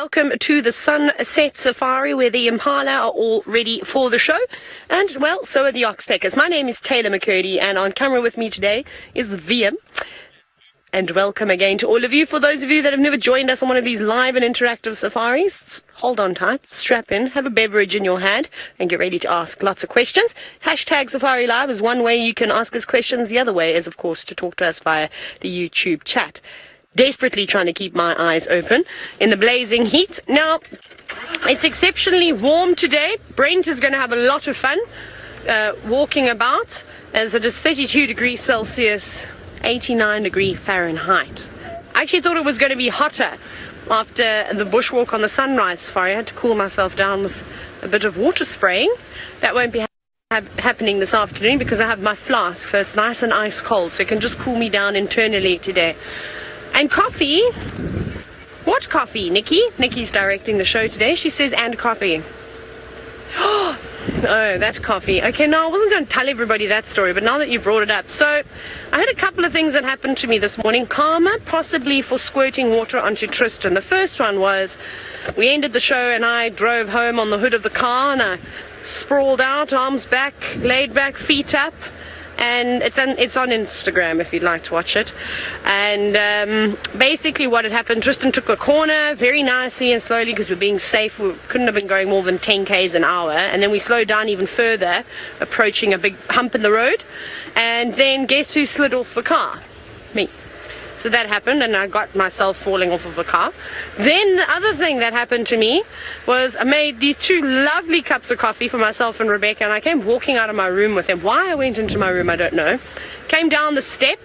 Welcome to the Sunset Safari where the Impala are all ready for the show. And, well, so are the Oxpeckers. My name is Taylor McCurdy and on camera with me today is VM. And welcome again to all of you. For those of you that have never joined us on one of these live and interactive safaris, hold on tight, strap in, have a beverage in your hand, and get ready to ask lots of questions. Hashtag Safari Live is one way you can ask us questions. The other way is, of course, to talk to us via the YouTube chat desperately trying to keep my eyes open in the blazing heat. Now, it's exceptionally warm today. Brent is going to have a lot of fun uh, walking about as it is 32 degrees Celsius, 89 degree Fahrenheit. I actually thought it was going to be hotter after the bushwalk on the sunrise safari. I had to cool myself down with a bit of water spraying. That won't be ha- happening this afternoon because I have my flask, so it's nice and ice cold, so it can just cool me down internally today. And coffee. What coffee, Nikki? Nikki's directing the show today. She says, and coffee. oh, that coffee. Okay, no, I wasn't going to tell everybody that story, but now that you've brought it up. So, I had a couple of things that happened to me this morning. Karma, possibly for squirting water onto Tristan. The first one was we ended the show and I drove home on the hood of the car and I sprawled out, arms back, laid back, feet up and it's on it's on Instagram if you'd like to watch it. And um, basically, what had happened, Tristan took a corner very nicely and slowly because we're being safe. We couldn't have been going more than 10 k's an hour, and then we slowed down even further, approaching a big hump in the road. And then guess who slid off the car? Me. So that happened, and I got myself falling off of a car. Then the other thing that happened to me was I made these two lovely cups of coffee for myself and Rebecca, and I came walking out of my room with them. Why I went into my room, I don't know. Came down the step,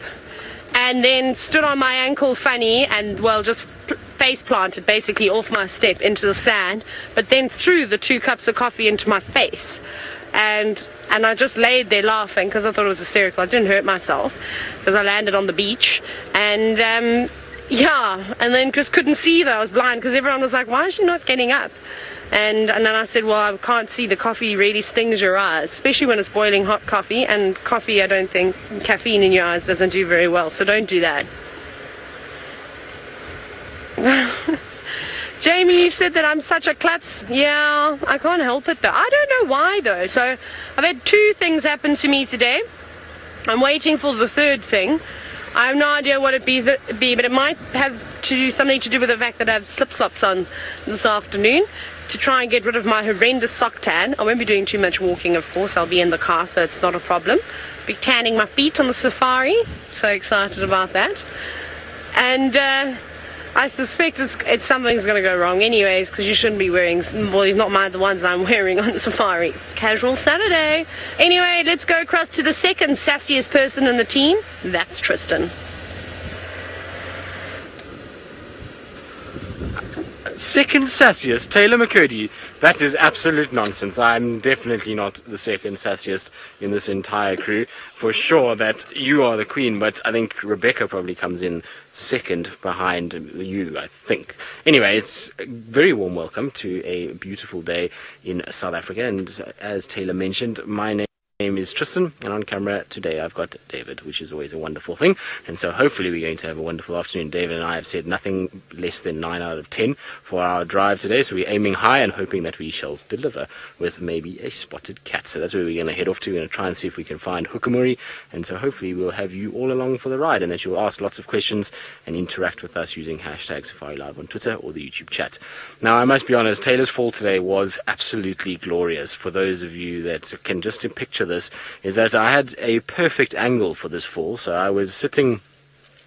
and then stood on my ankle funny, and well, just face planted basically off my step into the sand, but then threw the two cups of coffee into my face. And and I just laid there laughing because I thought it was hysterical. I didn't hurt myself because I landed on the beach, and um, yeah, and then just couldn't see though. I was blind because everyone was like, "Why is she not getting up?" And, and then I said, well, I can't see. The coffee really stings your eyes, especially when it's boiling hot coffee. And coffee, I don't think caffeine in your eyes doesn't do very well. So don't do that. Jamie, you've said that I'm such a klutz. Yeah, I can't help it though. I don't know why though. So I've had two things happen to me today. I'm waiting for the third thing. I have no idea what it be, but, be, but it might have to do something to do with the fact that I have slip slops on this afternoon to try and get rid of my horrendous sock tan. I won't be doing too much walking, of course. I'll be in the car, so it's not a problem. Be tanning my feet on the safari. So excited about that. And uh, I suspect it's, it's something's going to go wrong, anyways, because you shouldn't be wearing. Well, not my the ones I'm wearing on safari. It's casual Saturday. Anyway, let's go across to the second sassiest person in the team. That's Tristan. Second sassiest, Taylor McCurdy. That is absolute nonsense. I'm definitely not the second sassiest in this entire crew. For sure that you are the queen, but I think Rebecca probably comes in second behind you, I think. Anyway, it's a very warm welcome to a beautiful day in South Africa. And as Taylor mentioned, my name name is Tristan, and on camera today I've got David, which is always a wonderful thing. And so hopefully we're going to have a wonderful afternoon. David and I have said nothing less than 9 out of 10 for our drive today, so we're aiming high and hoping that we shall deliver with maybe a spotted cat. So that's where we're going to head off to. We're going to try and see if we can find Hukumuri, and so hopefully we'll have you all along for the ride and that you'll ask lots of questions and interact with us using hashtag Safari Live on Twitter or the YouTube chat. Now, I must be honest, Taylor's fall today was absolutely glorious. For those of you that can just picture this, is that I had a perfect angle for this fall. So I was sitting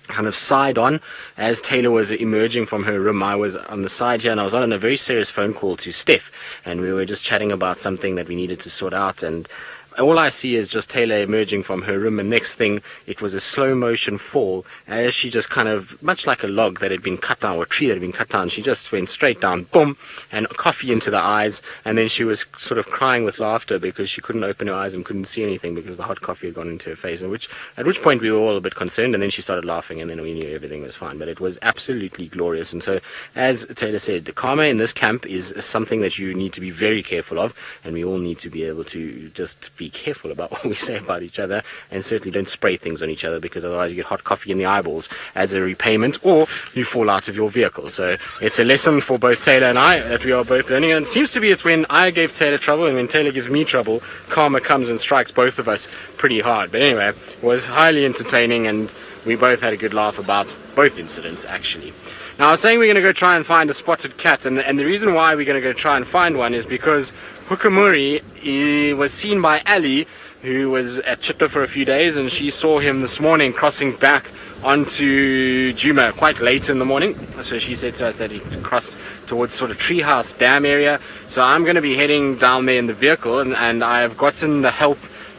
kind of side on as Taylor was emerging from her room. I was on the side here and I was on a very serious phone call to Steph and we were just chatting about something that we needed to sort out and all I see is just Taylor emerging from her room, and next thing, it was a slow motion fall as she just kind of, much like a log that had been cut down or a tree that had been cut down, she just went straight down, boom, and coffee into the eyes, and then she was sort of crying with laughter because she couldn't open her eyes and couldn't see anything because the hot coffee had gone into her face. And which, at which point we were all a bit concerned, and then she started laughing, and then we knew everything was fine. But it was absolutely glorious. And so, as Taylor said, the karma in this camp is something that you need to be very careful of, and we all need to be able to just be be careful about what we say about each other and certainly don't spray things on each other because otherwise you get hot coffee in the eyeballs as a repayment or you fall out of your vehicle. So it's a lesson for both Taylor and I that we are both learning. And it seems to be it's when I gave Taylor trouble and when Taylor gives me trouble, karma comes and strikes both of us pretty hard. But anyway, it was highly entertaining and we both had a good laugh about both incidents actually. Now, I was saying we're going to go try and find a spotted cat, and, and the reason why we're going to go try and find one is because Hukumuri was seen by Ali, who was at Chitwa for a few days, and she saw him this morning crossing back onto Djuma quite late in the morning. So she said to us that he crossed towards sort of Treehouse Dam area. So I'm going to be heading down there in the vehicle, and, and I've gotten the help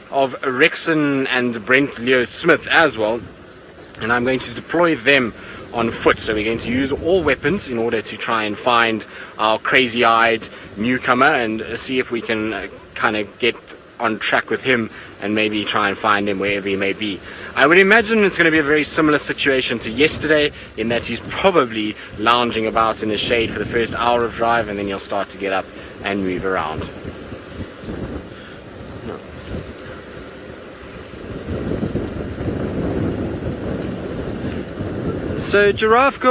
of Rexon and Brent Leo Smith as well, and I'm going to deploy them on foot. So we're going to use all weapons in order to try and find our crazy-eyed newcomer and see if we can uh, kind of get on track with him and maybe try and find him wherever he may be. I would imagine it's going to be a very similar situation to yesterday in that he's probably lounging about in the shade for the first hour of drive and then he'll start to get up and move around. So, Giraffe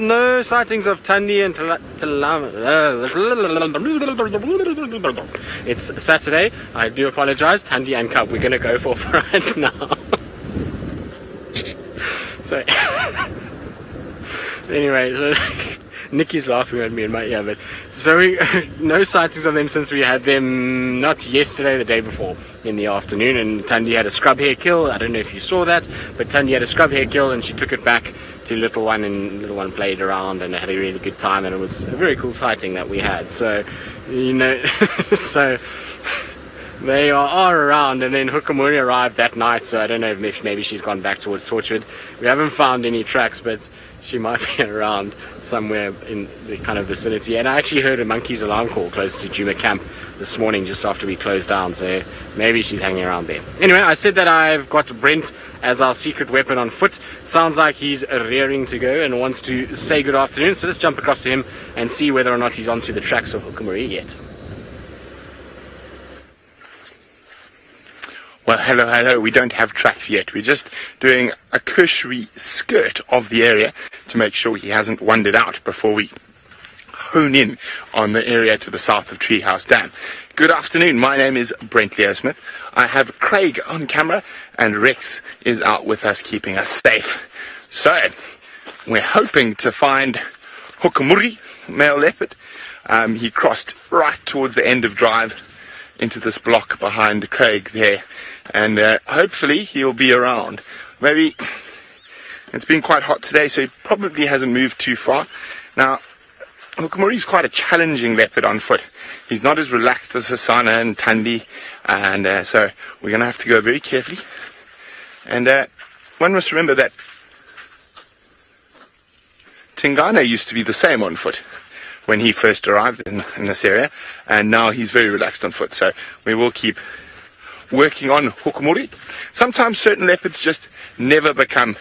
no sightings of Thandi and Talam. Uh, it's Saturday. I do apologize. Thandi and Cub, we're going to go for right now. so, anyway, so Nikki's laughing at me in my ear, but so we no sightings of them since we had them not yesterday, the day before in the afternoon. And Thandi had a scrub hare kill. I don't know if you saw that, but Thandi had a scrub hare kill, and she took it back to Little One, and Little One played around and had a really good time, and it was a very cool sighting that we had. So, you know, so they are, are around, and then Hukumuri arrived that night, so I don't know if maybe she's gone back towards Torchwood. We haven't found any tracks, but she might be around somewhere in the kind of vicinity. And I actually heard a monkey's alarm call close to Djuma Camp this morning just after we closed down, so maybe she's hanging around there. Anyway, I said that I've got Brent as our secret weapon on foot. Sounds like he's rearing to go and wants to say good afternoon, so let's jump across to him and see whether or not he's onto the tracks of Hukumuri yet. Well, hello, hello. We don't have tracks yet. We're just doing a cursory skirt of the area to make sure he hasn't wandered out before we hone in on the area to the south of Treehouse Dam. Good afternoon. My name is Brent Leo Smith. I have Craig on camera and Rex is out with us keeping us safe. So, we're hoping to find Hukumuri, male leopard. Um, he crossed right towards the end of drive into this block behind Craig there and uh, hopefully he'll be around. Maybe it's been quite hot today, so he probably hasn't moved too far. Now, is quite a challenging leopard on foot. He's not as relaxed as Hosana and Thandi, and uh, so we're going to have to go very carefully. And uh, one must remember that Tingana used to be the same on foot when he first arrived in, in this area, and now he's very relaxed on foot. So we will keep working on hukumuri. Sometimes certain leopards just never become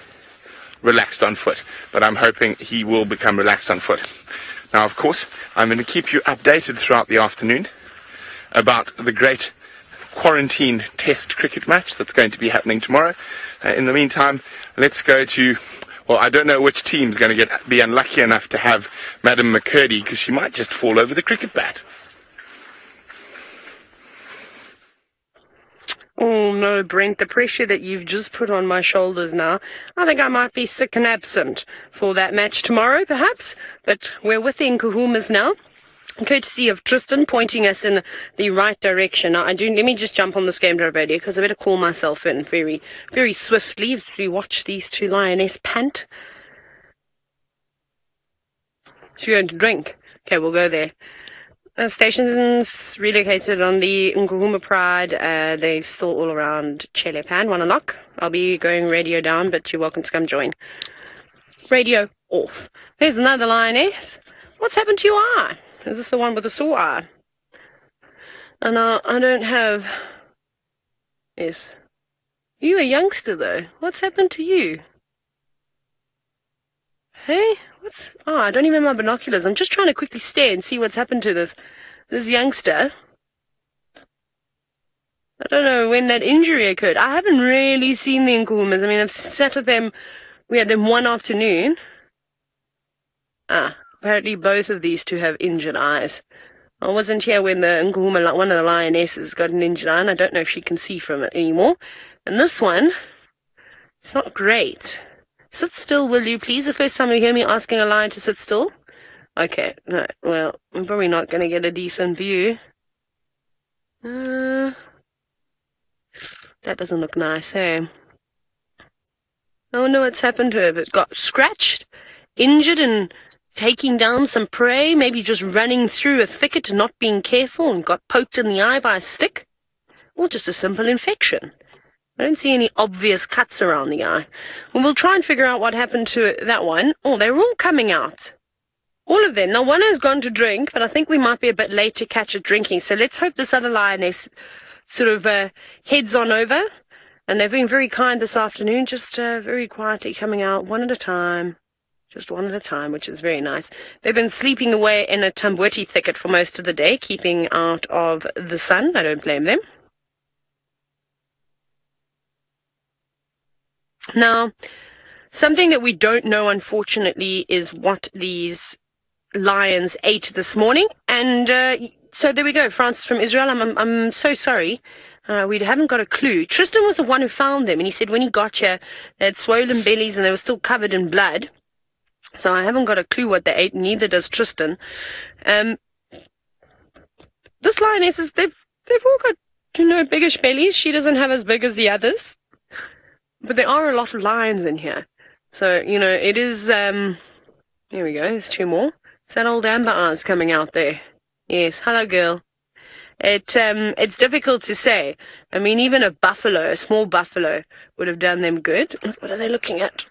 relaxed on foot, but I'm hoping he will become relaxed on foot. Now, of course, I'm going to keep you updated throughout the afternoon about the great quarantine test cricket match that's going to be happening tomorrow. Uh, in the meantime, let's go to well, I don't know which team's going to get be unlucky enough to have Madam McCurdy because she might just fall over the cricket bat. Oh no, Brent, the pressure that you've just put on my shoulders now. I think I might be sick and absent for that match tomorrow, perhaps. But we're within Nkuhumas now. Courtesy of Tristan pointing us in the right direction. I do. Let me just jump on this game radio because I better call myself in very, very swiftly as we watch these two lioness pant. She's going to drink. Okay, we'll go there. Uh, stations relocated on the Nkuhuma Pride. Uh, they're still all around Chelepan. Wanna knock? I'll be going radio down, but you're welcome to come join. Radio off. There's another lioness. What's happened to your eye? Is this the one with the sore eye? And uh, I don't have. Yes. You a youngster though. What's happened to you? Hey, Oh, I don't even have my binoculars. I'm just trying to quickly stare and see what's happened to this this youngster. I don't know when that injury occurred. I haven't really seen the Nkuhumas. I mean, I've sat with them. We had them one afternoon. Ah, apparently both of these two have injured eyes. I wasn't here when the Nkuhuma, one of the lionesses, got an injured eye, and I don't know if she can see from it anymore. And this one, it's not great. Sit still, will you, please? The first time you hear me asking a lion to sit still. Okay, no, well, I'm probably not going to get a decent view. Uh, that doesn't look nice, hey? I wonder what's happened to her. It got scratched, injured, and taking down some prey, maybe just running through a thicket and not being careful and got poked in the eye by a stick. Or just a simple infection. I don't see any obvious cuts around the eye. Well, we'll try and figure out what happened to that one. Oh, they're all coming out. All of them. Now, one has gone to drink, but I think we might be a bit late to catch it drinking. So let's hope this other lioness sort of uh, heads on over. And they've been very kind this afternoon, just uh, very quietly coming out one at a time. Just one at a time, which is very nice. They've been sleeping away in a tamboti thicket for most of the day, keeping out of the sun. I don't blame them. Now, something that we don't know, unfortunately, is what these lions ate this morning. And uh, so there we go, Francis from Israel. I'm, I'm, I'm so sorry. Uh, we haven't got a clue. Tristan was the one who found them, and he said when he got here, they had swollen bellies and they were still covered in blood. So I haven't got a clue what they ate, neither does Tristan. Um, this lioness is, they've, they've all got, you know, biggish bellies. She doesn't have as big as the others. But there are a lot of lions in here. So, you know, it is, um, here we go, there's two more. Is that old Amber Eyes coming out there? Yes. Hello, girl. It um, it's difficult to say. I mean, even a buffalo, a small buffalo, would have done them good. What are they looking at?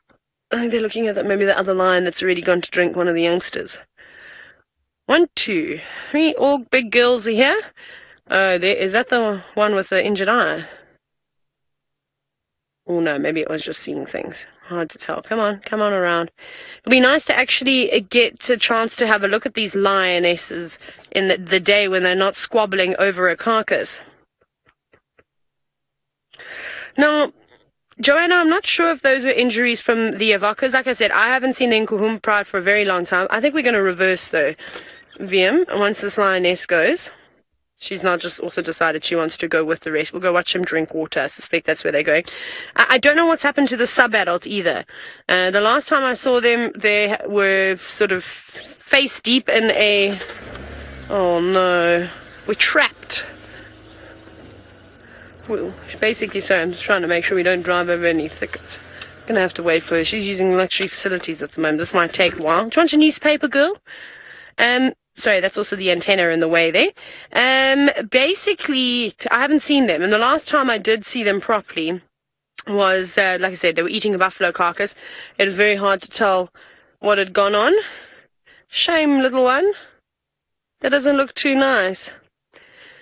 I think they're looking at that maybe the other lion that's already gone to drink one of the youngsters. One, two, three. All big girls are here. Uh, there, is that the one with the injured eye? Oh no, maybe it was just seeing things. Hard to tell. Come on, come on around. It'll be nice to actually get a chance to have a look at these lionesses in the, the day when they're not squabbling over a carcass. Now, Joanna, I'm not sure if those were injuries from the Avocas. Like I said, I haven't seen the Nkuhuma Pride for a very long time. I think we're going to reverse, though, VM, once this lioness goes. She's now just also decided she wants to go with the rest. We'll go watch them drink water. I suspect that's where they're going. I, I don't know what's happened to the sub-adult either. Uh, the last time I saw them, they were sort of face deep in a... Oh no. We're trapped. Well, basically, so I'm just trying to make sure we don't drive over any thickets. Gonna have to wait for her. She's using luxury facilities at the moment. This might take a while. Do you want a newspaper, girl? Um, sorry, that's also the antenna in the way there. Um, basically, I haven't seen them, and the last time I did see them properly was, uh, like I said, they were eating a buffalo carcass. It was very hard to tell what had gone on. Shame, little one. That doesn't look too nice.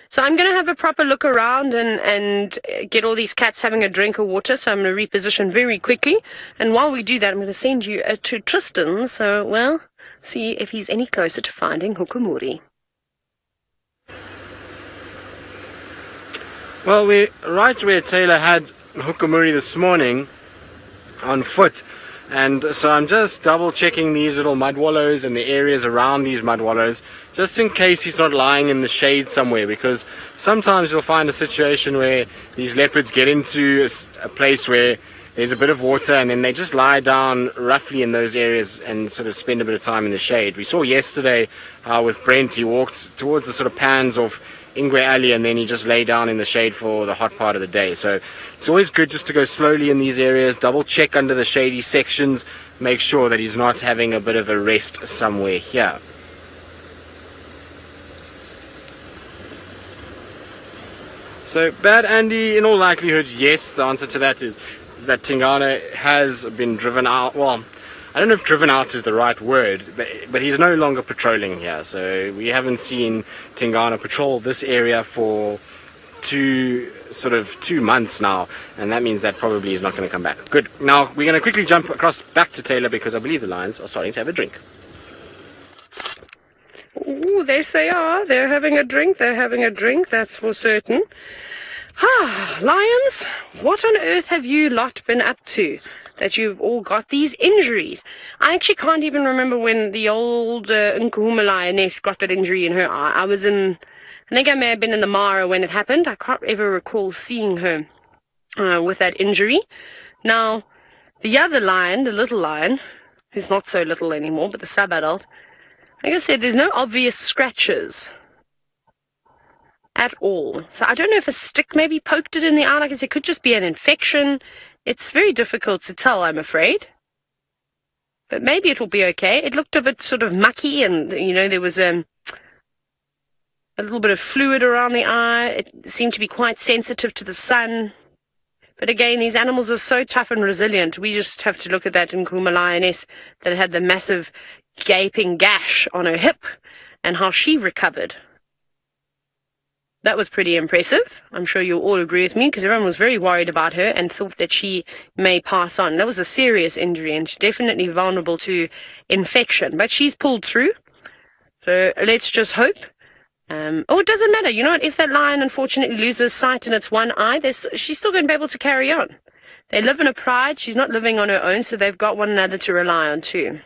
So I'm going to have a proper look around and, and get all these cats having a drink of water. So I'm going to reposition very quickly. And while we do that, I'm going to send you uh, to Tristan. So, well, see if he's any closer to finding Hukumuri. Well, we're right where Taylor had Hukumuri this morning on foot. And so I'm just double checking these little mud wallows and the areas around these mud wallows, just in case he's not lying in the shade somewhere. Because sometimes you'll find a situation where these leopards get into a, a place where there's a bit of water and then they just lie down roughly in those areas and sort of spend a bit of time in the shade. We saw yesterday uh, with Brent, he walked towards the sort of pans of Ingwe Alley and then he just lay down in the shade for the hot part of the day. So it's always good just to go slowly in these areas, double check under the shady sections, make sure that he's not having a bit of a rest somewhere here. So, bad Andy, in all likelihood, yes, the answer to that is that Tingana has been driven out. Well, I don't know if driven out is the right word, but, but he's no longer patrolling here. So we haven't seen Tingana patrol this area for two sort of two months now, and that means that probably he's not going to come back. Good. Now we're going to quickly jump across back to Taylor because I believe the lions are starting to have a drink. Oh, yes, they are. Ah, they're having a drink. They're having a drink. That's for certain. Ah, lions, what on earth have you lot been up to? That you've all got these injuries. I actually can't even remember when the old uh, Nkuhuma lioness got that injury in her eye. I was in, I think I may have been in the Mara when it happened. I can't ever recall seeing her uh, with that injury. Now, the other lion, the little lion, who's not so little anymore, but the sub-adult, like I said, there's no obvious scratches at all. So I don't know if a stick maybe poked it in the eye. Like I said, it could just be an infection. It's very difficult to tell, I'm afraid. But maybe it will be okay. It looked a bit sort of mucky and, you know, there was um, a little bit of fluid around the eye. It seemed to be quite sensitive to the sun. But again, these animals are so tough and resilient. We just have to look at that Nkuhuma lioness that had the massive gaping gash on her hip and how she recovered. That was pretty impressive. I'm sure you'll all agree with me because everyone was very worried about her and thought that she may pass on. That was a serious injury and she's definitely vulnerable to infection, but she's pulled through. So let's just hope. Um, oh, it doesn't matter. You know what? If that lion unfortunately loses sight in its one eye, she's still going to be able to carry on. They live in a pride. She's not living on her own, so they've got one another to rely on too.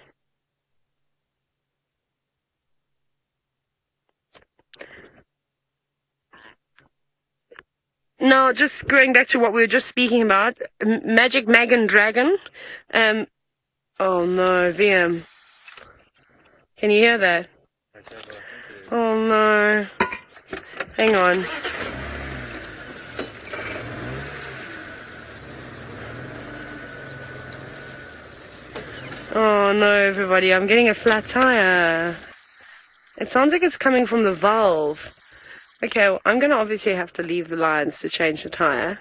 Now, just going back to what we were just speaking about, Magic Megan Dragon. Um, oh no, VM. Can you hear that? Oh no. Hang on. Oh no, everybody, I'm getting a flat tire. It sounds like it's coming from the valve. Okay, well, I'm going to obviously have to leave the Lions to change the tyre.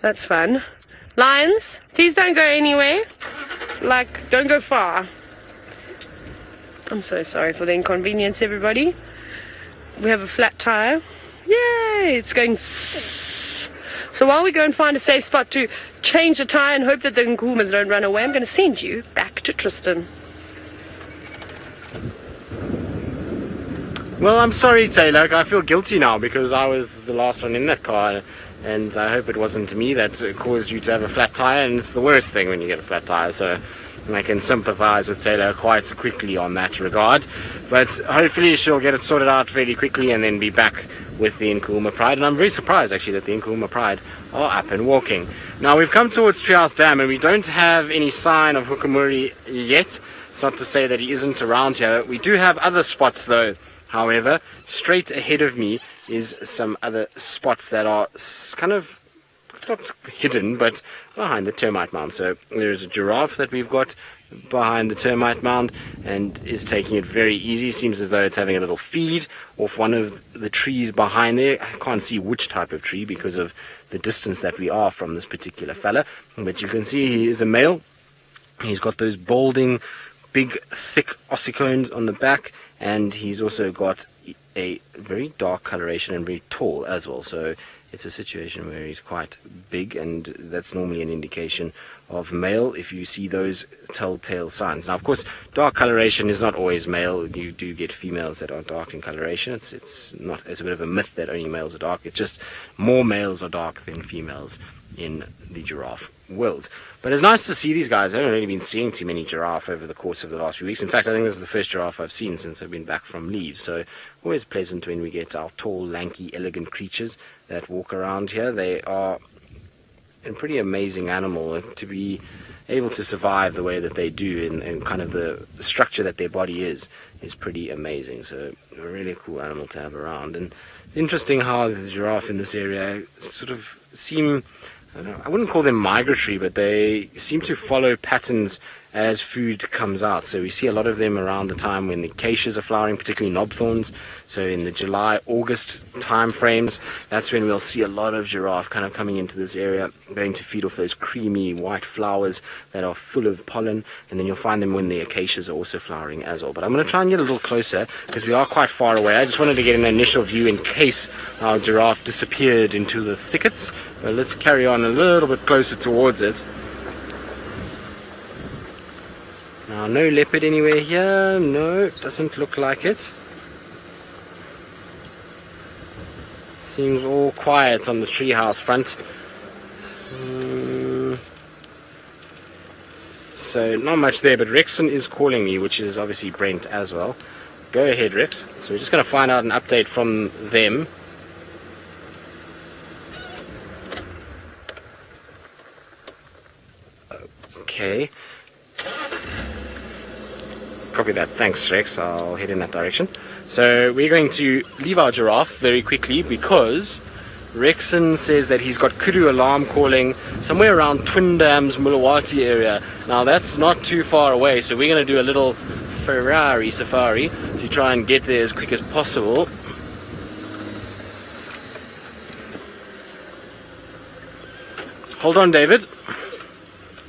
That's fun. Lions, please don't go anywhere. Like, don't go far. I'm so sorry for the inconvenience, everybody. We have a flat tyre. Yay! It's going so while we go and find a safe spot to change the tyre and hope that the Nkuhumas don't run away, I'm going to send you back to Tristan. Well, I'm sorry, Taylor. I feel guilty now because I was the last one in that car, and I hope it wasn't me that caused you to have a flat tire. And it's the worst thing when you get a flat tire. So I can sympathize with Taylor quite quickly on that regard. But hopefully she'll get it sorted out fairly quickly and then be back with the Nkuhuma Pride. And I'm very surprised actually that the Nkuhuma Pride are up and walking. Now we've come towards Treehouse Dam and we don't have any sign of Hukumuri yet. It's not to say that he isn't around here. We do have other spots though However, straight ahead of me is some other spots that are kind of not hidden, but behind the termite mound. So there is a giraffe that we've got behind the termite mound and is taking it very easy. Seems as though it's having a little feed off one of the trees behind there. I can't see which type of tree because of the distance that we are from this particular fella. But you can see he is a male. He's got those balding, big, thick ossicones on the back and he's also got a very dark coloration and very tall as well. So it's a situation where he's quite big, and that's normally an indication of male if you see those telltale signs. Now, of course, dark coloration is not always male. You do get females that are dark in coloration. It's it's not it's a bit of a myth that only males are dark. It's just more males are dark than females in the giraffe world. But it's nice to see these guys. I haven't really been seeing too many giraffe over the course of the last few weeks. In fact, I think this is the first giraffe I've seen since I've been back from leave. So always pleasant when we get our tall, lanky, elegant creatures that walk around here. They are a pretty amazing animal to be able to survive the way that they do and, and kind of the, structure that their body is is pretty amazing. So a really cool animal to have around. And it's interesting how the giraffe in this area sort of seem I, wouldn't call them migratory, but they seem to follow patterns as food comes out. So we see a lot of them around the time when the acacias are flowering, particularly knobthorns. So in the July, August time frames, that's when we'll see a lot of giraffe kind of coming into this area, going to feed off those creamy white flowers that are full of pollen. And then you'll find them when the acacias are also flowering as well. But I'm going to try and get a little closer because we are quite far away. I just wanted to get an initial view in case our giraffe disappeared into the thickets. But let's carry on a little bit closer towards it. Now, no leopard anywhere here. No, doesn't look like it. Seems all quiet on the treehouse front. Hmm. so not much there, but Rexon is calling me, which is obviously Brent as well. Go ahead, Rex. So we're just going to find out an update from them. Okay. Copy that. Thanks, Rex. I'll head in that direction. So we're going to leave our giraffe very quickly because Rexon says that he's got kudu alarm calling somewhere around Twin Dams, Mulawati area. Now that's not too far away, so we're going to do a little Ferrari safari to try and get there as quick as possible. Hold on, David.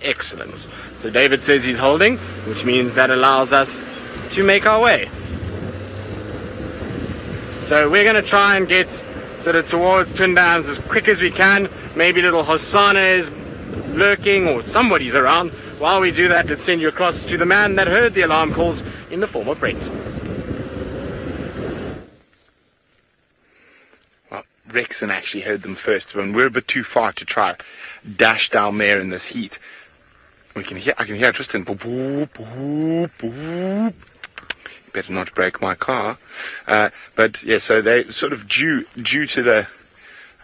Excellent. So David says he's holding, which means that allows us to make our way. So we're going to try and get sort of towards Twin Dams as quick as we can. Maybe little Hosana is lurking or somebody's around. While we do that, let's send you across to the man that heard the alarm calls in the form of Brent. Well, Rexon actually heard them first, but we're a bit too far to try dash down there in this heat. We can hear, I can hear Tristan. Boop, boop, boop. Better not break my car. Uh, but yeah, so they sort of due due to the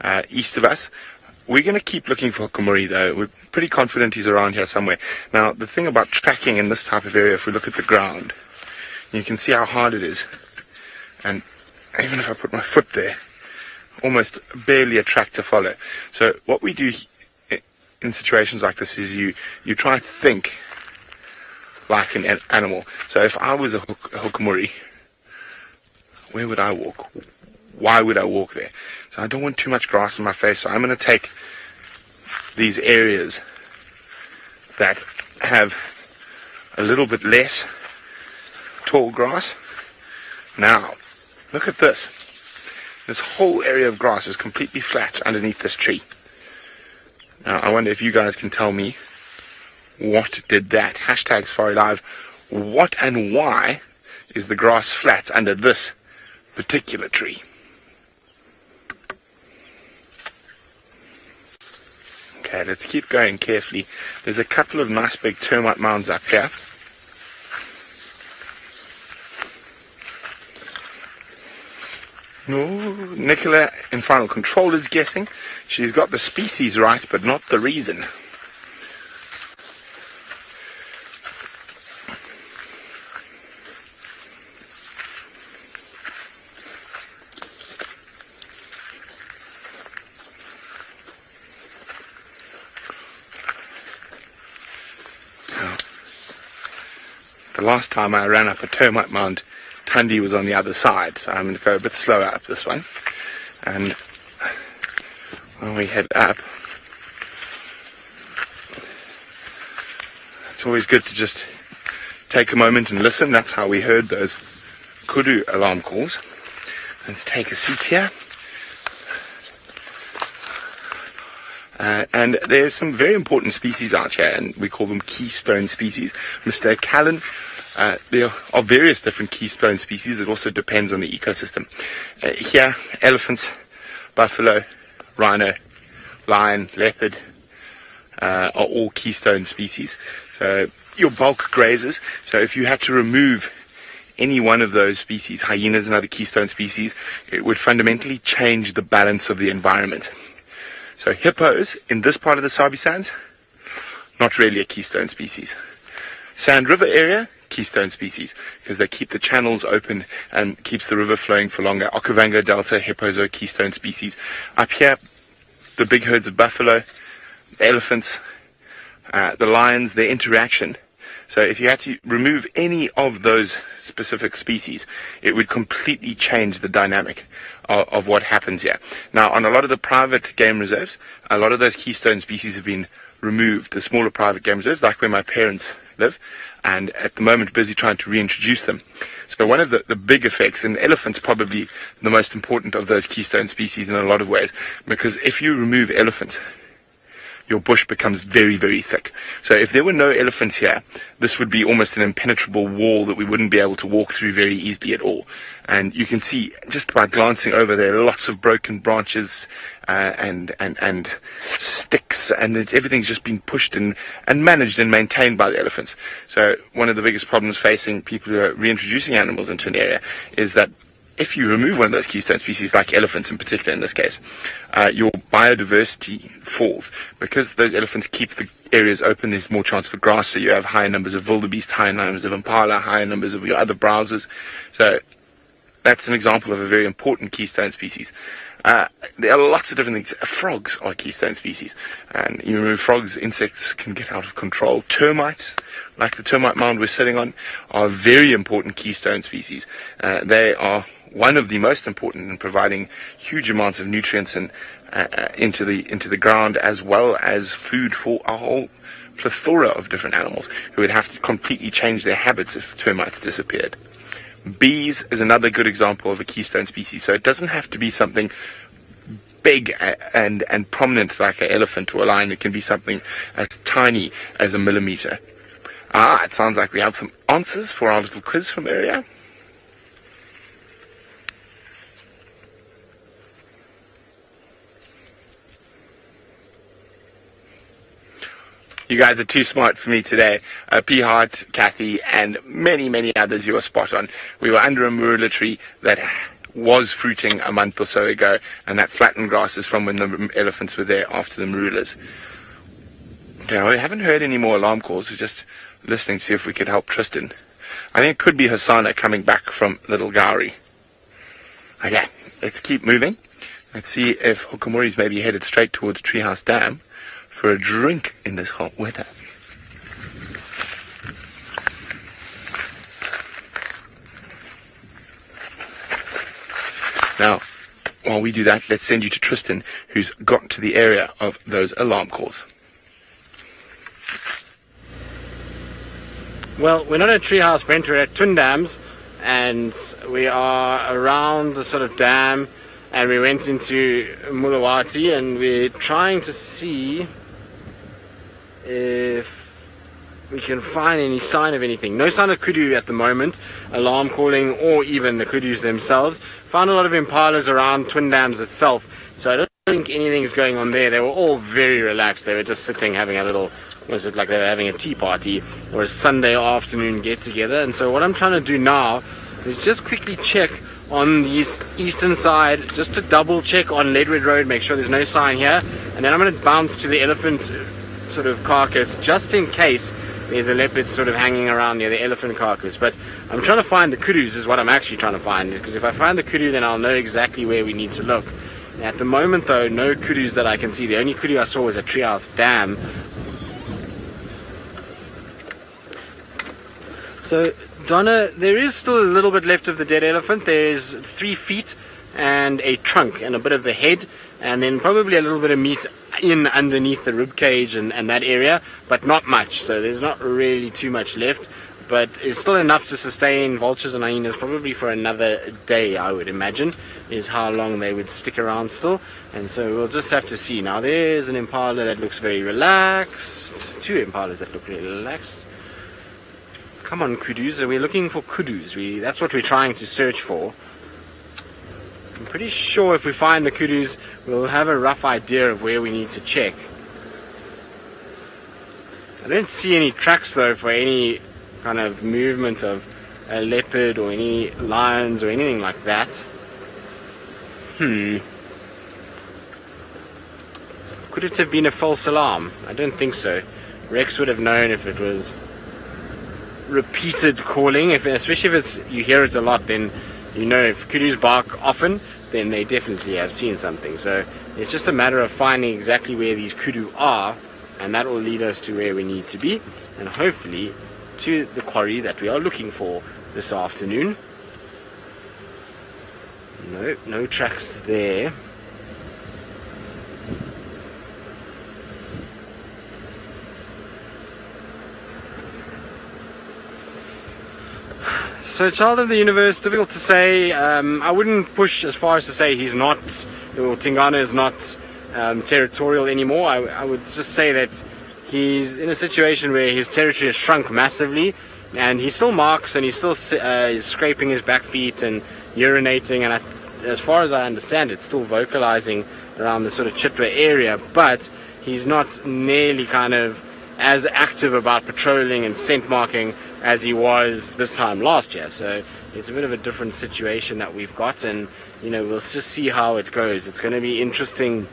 uh, east of us. We're going to keep looking for Hukumuri though. We're pretty confident he's around here somewhere. Now, the thing about tracking in this type of area, if we look at the ground, you can see how hard it is. And even if I put my foot there, almost barely a track to follow. So what we do in situations like this is you you try to think like an animal. So if I was a, hook, where would I walk? Why would I walk there? So I don't want too much grass in my face. So I'm going to take these areas that have a little bit less tall grass. Now, look at this. This whole area of grass is completely flat underneath this tree. Now, I wonder if you guys can tell me what did that? Hashtag Safari Live. What and why is the grass flat under this particular tree? Okay, let's keep going carefully. There's a couple of nice big termite mounds up here. No, Nicola in final control is guessing. She's got the species right, but not the reason. The last time I ran up a termite mound Thandi was on the other side, so I'm going to go a bit slower up this one. And when we head up, it's always good to just take a moment and listen. That's how we heard those kudu alarm calls. Let's take a seat here. Uh, and there's some very important species out here, and we call them keystone species. Mr. Callan uh, there are various different keystone species. It also depends on the ecosystem. Uh, here, elephants, buffalo, rhino, lion, leopard uh, are all keystone species. So your bulk grazers. So if you had to remove any one of those species, hyenas and other keystone species, it would fundamentally change the balance of the environment. So hippos in this part of the Sabi Sands, not really a keystone species. Sand River area, keystone species because they keep the channels open and keeps the river flowing for longer. Okavango Delta hippos are keystone species. Up here, the big herds of buffalo, elephants, uh, the lions, their interaction. So if you had to remove any of those specific species, it would completely change the dynamic of, of what happens here. Now, on a lot of the private game reserves, a lot of those keystone species have been removed, the smaller private game reserves, like where my parents live and at the moment busy trying to reintroduce them. So one of the, the big effects, and elephants probably the most important of those keystone species in a lot of ways, because if you remove elephants, your bush becomes very, very thick. So if there were no elephants here, this would be almost an impenetrable wall that we wouldn't be able to walk through very easily at all. And you can see just by glancing over there, lots of broken branches uh, and and and sticks, and everything's just been pushed and and managed and maintained by the elephants. So one of the biggest problems facing people who are reintroducing animals into an area is that if you remove one of those keystone species, like elephants in particular in this case, uh, your biodiversity falls. Because those elephants keep the areas open, there's more chance for grass, so you have higher numbers of wildebeest, higher numbers of impala, higher numbers of your other browsers. So that's an example of a very important keystone species. Uh, there are lots of different things. Frogs are keystone species. And you remove frogs, insects can get out of control. Termites, like the termite mound we're sitting on, are very important keystone species. Uh, they are one of the most important in providing huge amounts of nutrients and uh, uh, into the into the ground as well as food for a whole plethora of different animals who would have to completely change their habits if termites disappeared. Bees is another good example of a keystone species. So it doesn't have to be something big and and prominent like an elephant or a lion. It can be something as tiny as a millimeter. Ah, it sounds like we have some answers for our little quiz from earlier. You guys are too smart for me today. Uh, P. Hart, Kathy, and many, many others, you are spot on. We were under a marula tree that was fruiting a month or so ago, and that flattened grass is from when the elephants were there after the marulas. Okay, I haven't heard any more alarm calls. We're just listening to see if we could help Tristan. I think it could be Hosana coming back from Little Gowrie. Okay, let's keep moving. Let's see if Hukumuri's maybe headed straight towards Treehouse Dam for a drink in this hot weather. Now, while we do that, let's send you to Tristan, who's got to the area of those alarm calls. Well, we're not at Treehouse Brent, we're at Twin Dams, and we are around the sort of dam, and we went into Mulawati, and we're trying to see if we can find any sign of anything. No sign of kudu at the moment, alarm calling, or even the kudus themselves. Found a lot of impalas around Twin Dams itself, so I don't think anything is going on there. They were all very relaxed. They were just sitting having a little, was it like they were having a tea party or a Sunday afternoon get together. And so what I'm trying to do now is just quickly check on the eastern side just to double check on Ledred Road, make sure there's no sign here, and then I'm going to bounce to the elephant sort of carcass just in case there's a leopard sort of hanging around near the elephant carcass. But I'm trying to find the kudus is what I'm actually trying to find because if I find the kudu then I'll know exactly where we need to look. At the moment though, no kudus that I can see. The only kudu I saw was at Treehouse Dam. So Donna, there is still a little bit left of the dead elephant. There's three feet and a trunk and a bit of the head and then probably a little bit of meat in underneath the rib cage and, and that area, but not much. So there's not really too much left, but it's still enough to sustain vultures and hyenas probably for another day, I would imagine, is how long they would stick around still. And so we'll just have to see. Now there's an impala that looks very relaxed, two impalas that look relaxed. Come on, kudus. We're looking for kudus. We, that's what we're trying to search for. I'm pretty sure if we find the kudus, we'll have a rough idea of where we need to check. I don't see any tracks though for any kind of movement of a leopard or any lions or anything like that. Hmm. Could it have been a false alarm? I don't think so. Rex would have known if it was repeated calling, if especially if it's you hear it a lot, then you know if kudus bark often, then they definitely have seen something. So it's just a matter of finding exactly where these kudu are, and that will lead us to where we need to be, and hopefully to the quarry that we are looking for this afternoon. No, no tracks there. So, Child of the Universe, difficult to say. Um, I wouldn't push as far as to say he's not, or Tingana is not um, territorial anymore. I, I would just say that he's in a situation where his territory has shrunk massively, and he still marks and he still uh, is scraping his back feet and urinating, and I, as far as I understand it, still vocalizing around the sort of Chitwa area, but he's not nearly kind of as active about patrolling and scent marking as he was this time last year. So it's a bit of a different situation that we've got, and you know we'll just see how it goes. It's going to be interesting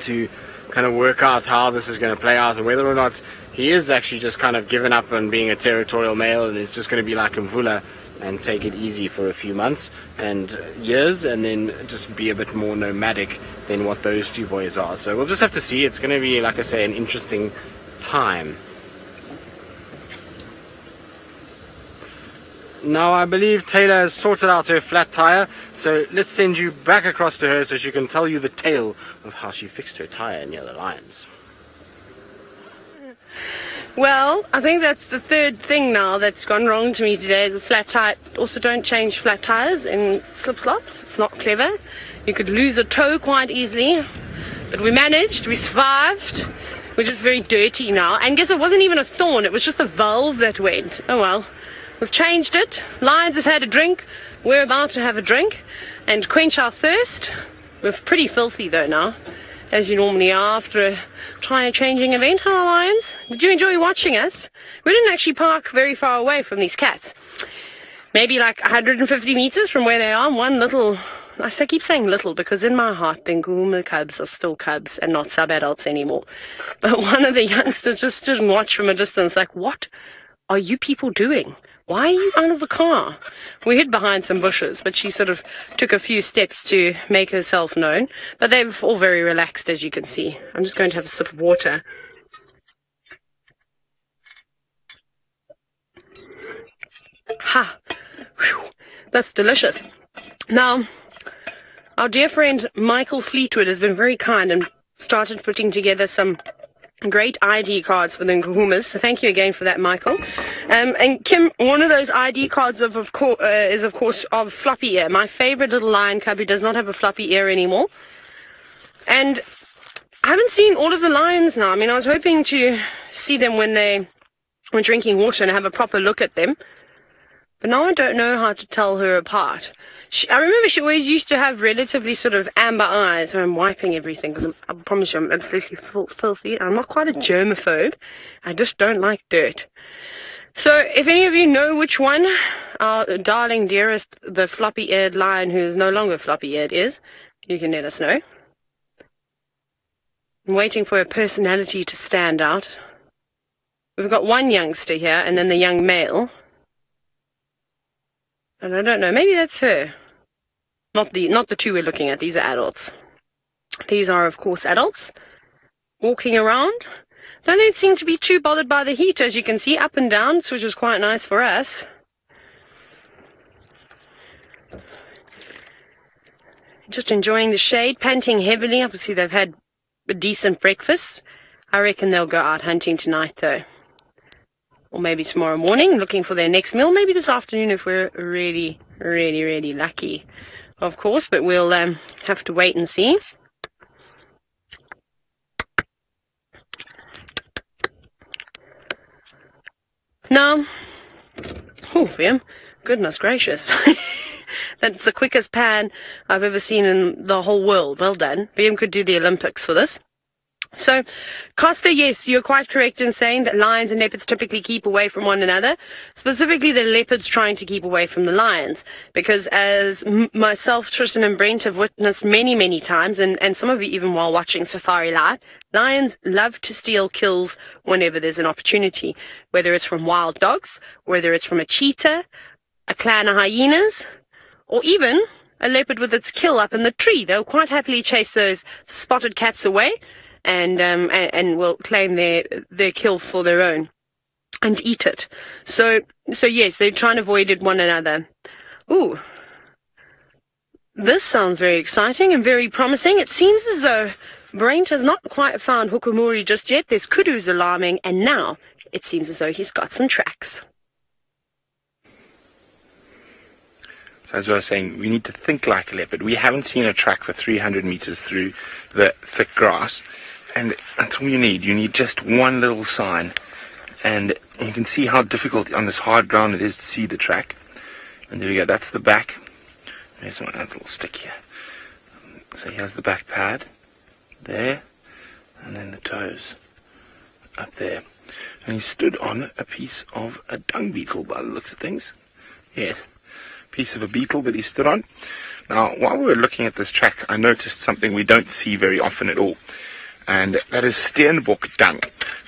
to kind of work out how this is going to play out and whether or not he is actually just kind of given up on being a territorial male and is just going to be like Mvula and take it easy for a few months and years and then just be a bit more nomadic than what those two boys are. So we'll just have to see. It's going to be, like I say, an interesting time. Now I believe Taylor has sorted out her flat tire, so let's send you back across to her so she can tell you the tale of how she fixed her tire near the lions. Well, I think that's the third thing now that's gone wrong to me today is a flat tire. Also, don't change flat tires in slip slops. It's not clever. You could lose a toe quite easily. But we managed. We survived. We're just very dirty now. And guess it wasn't even a thorn. It was just a valve that went. Oh well. We've changed it. Lions have had a drink. We're about to have a drink and quench our thirst. We're pretty filthy though now as you normally are after a tire changing event, huh, Lions? Did you enjoy watching us? We didn't actually park very far away from these cats. Maybe like 150 meters from where they are, one little I keep saying little because in my heart, the Nkuhuma cubs are still cubs and not sub-adults anymore. But one of the youngsters just stood and watched from a distance, like, what are you people doing? Why are you out of the car? We hid behind some bushes, but she sort of took a few steps to make herself known. But they're all very relaxed, as you can see. I'm just going to have a sip of water. Ha! Whew. That's delicious. Now, our dear friend Michael Fleetwood has been very kind and started putting together some great ID cards for the Nkuhumas. So thank you again for that, Michael. Um, and Kim, one of those ID cards of, of course, uh, is of course of floppy ear. My favorite little lion cub who does not have a floppy ear anymore. And I haven't seen all of the lions now. I mean, I was hoping to see them when they were drinking water and have a proper look at them. But now I don't know how to tell her apart. She, I remember she always used to have relatively sort of amber eyes. I'm wiping everything because I promise you I'm absolutely filthy. I'm not quite a germaphobe. I just don't like dirt. So if any of you know which one our darling dearest, the floppy-eared lion who is no longer floppy-eared is, you can let us know. I'm waiting for a personality to stand out. We've got one youngster here and then the young male. And I don't know, maybe that's her. Not the not the two we're looking at. These are adults. These are, of course, adults walking around. They don't seem to be too bothered by the heat, as you can see, up and down, which is quite nice for us. Just enjoying the shade, panting heavily. Obviously, they've had a decent breakfast. I reckon they'll go out hunting tonight, though. Or maybe tomorrow morning, looking for their next meal. Maybe this afternoon if we're really, really, really lucky of course, but we'll um, have to wait and see. Now, oh, Vim, goodness gracious. That's the quickest pan I've ever seen in the whole world. Well done. VM could do the Olympics for this. So, Costa, yes, you're quite correct in saying that lions and leopards typically keep away from one another. Specifically, the leopards trying to keep away from the lions. Because as m- myself, Tristan, and Brent have witnessed many, many times, and, and some of you even while watching Safari Live, lions love to steal kills whenever there's an opportunity. Whether it's from wild dogs, whether it's from a cheetah, a clan of hyenas, or even a leopard with its kill up in the tree. They'll quite happily chase those spotted cats away and um, and, and will claim their their kill for their own and eat it. So so yes, they try and avoid it one another. Ooh. This sounds very exciting and very promising. It seems as though Brent has not quite found Hukumuri just yet. There's kudus alarming, and now it seems as though he's got some tracks. So as I was saying, we need to think like a leopard. We haven't seen a track for 300 meters through the thick grass. And that's all you need. You need just one little sign. And you can see how difficult on this hard ground it is to see the track. And there we go. That's the back. There's my little stick here. So here's the back pad. There. And then the toes. Up there. And he stood on a piece of a dung beetle by the looks of things. Yes piece of a beetle that he stood on. Now, while we were looking at this track, I noticed something we don't see very often at all, and that is steenbok dung,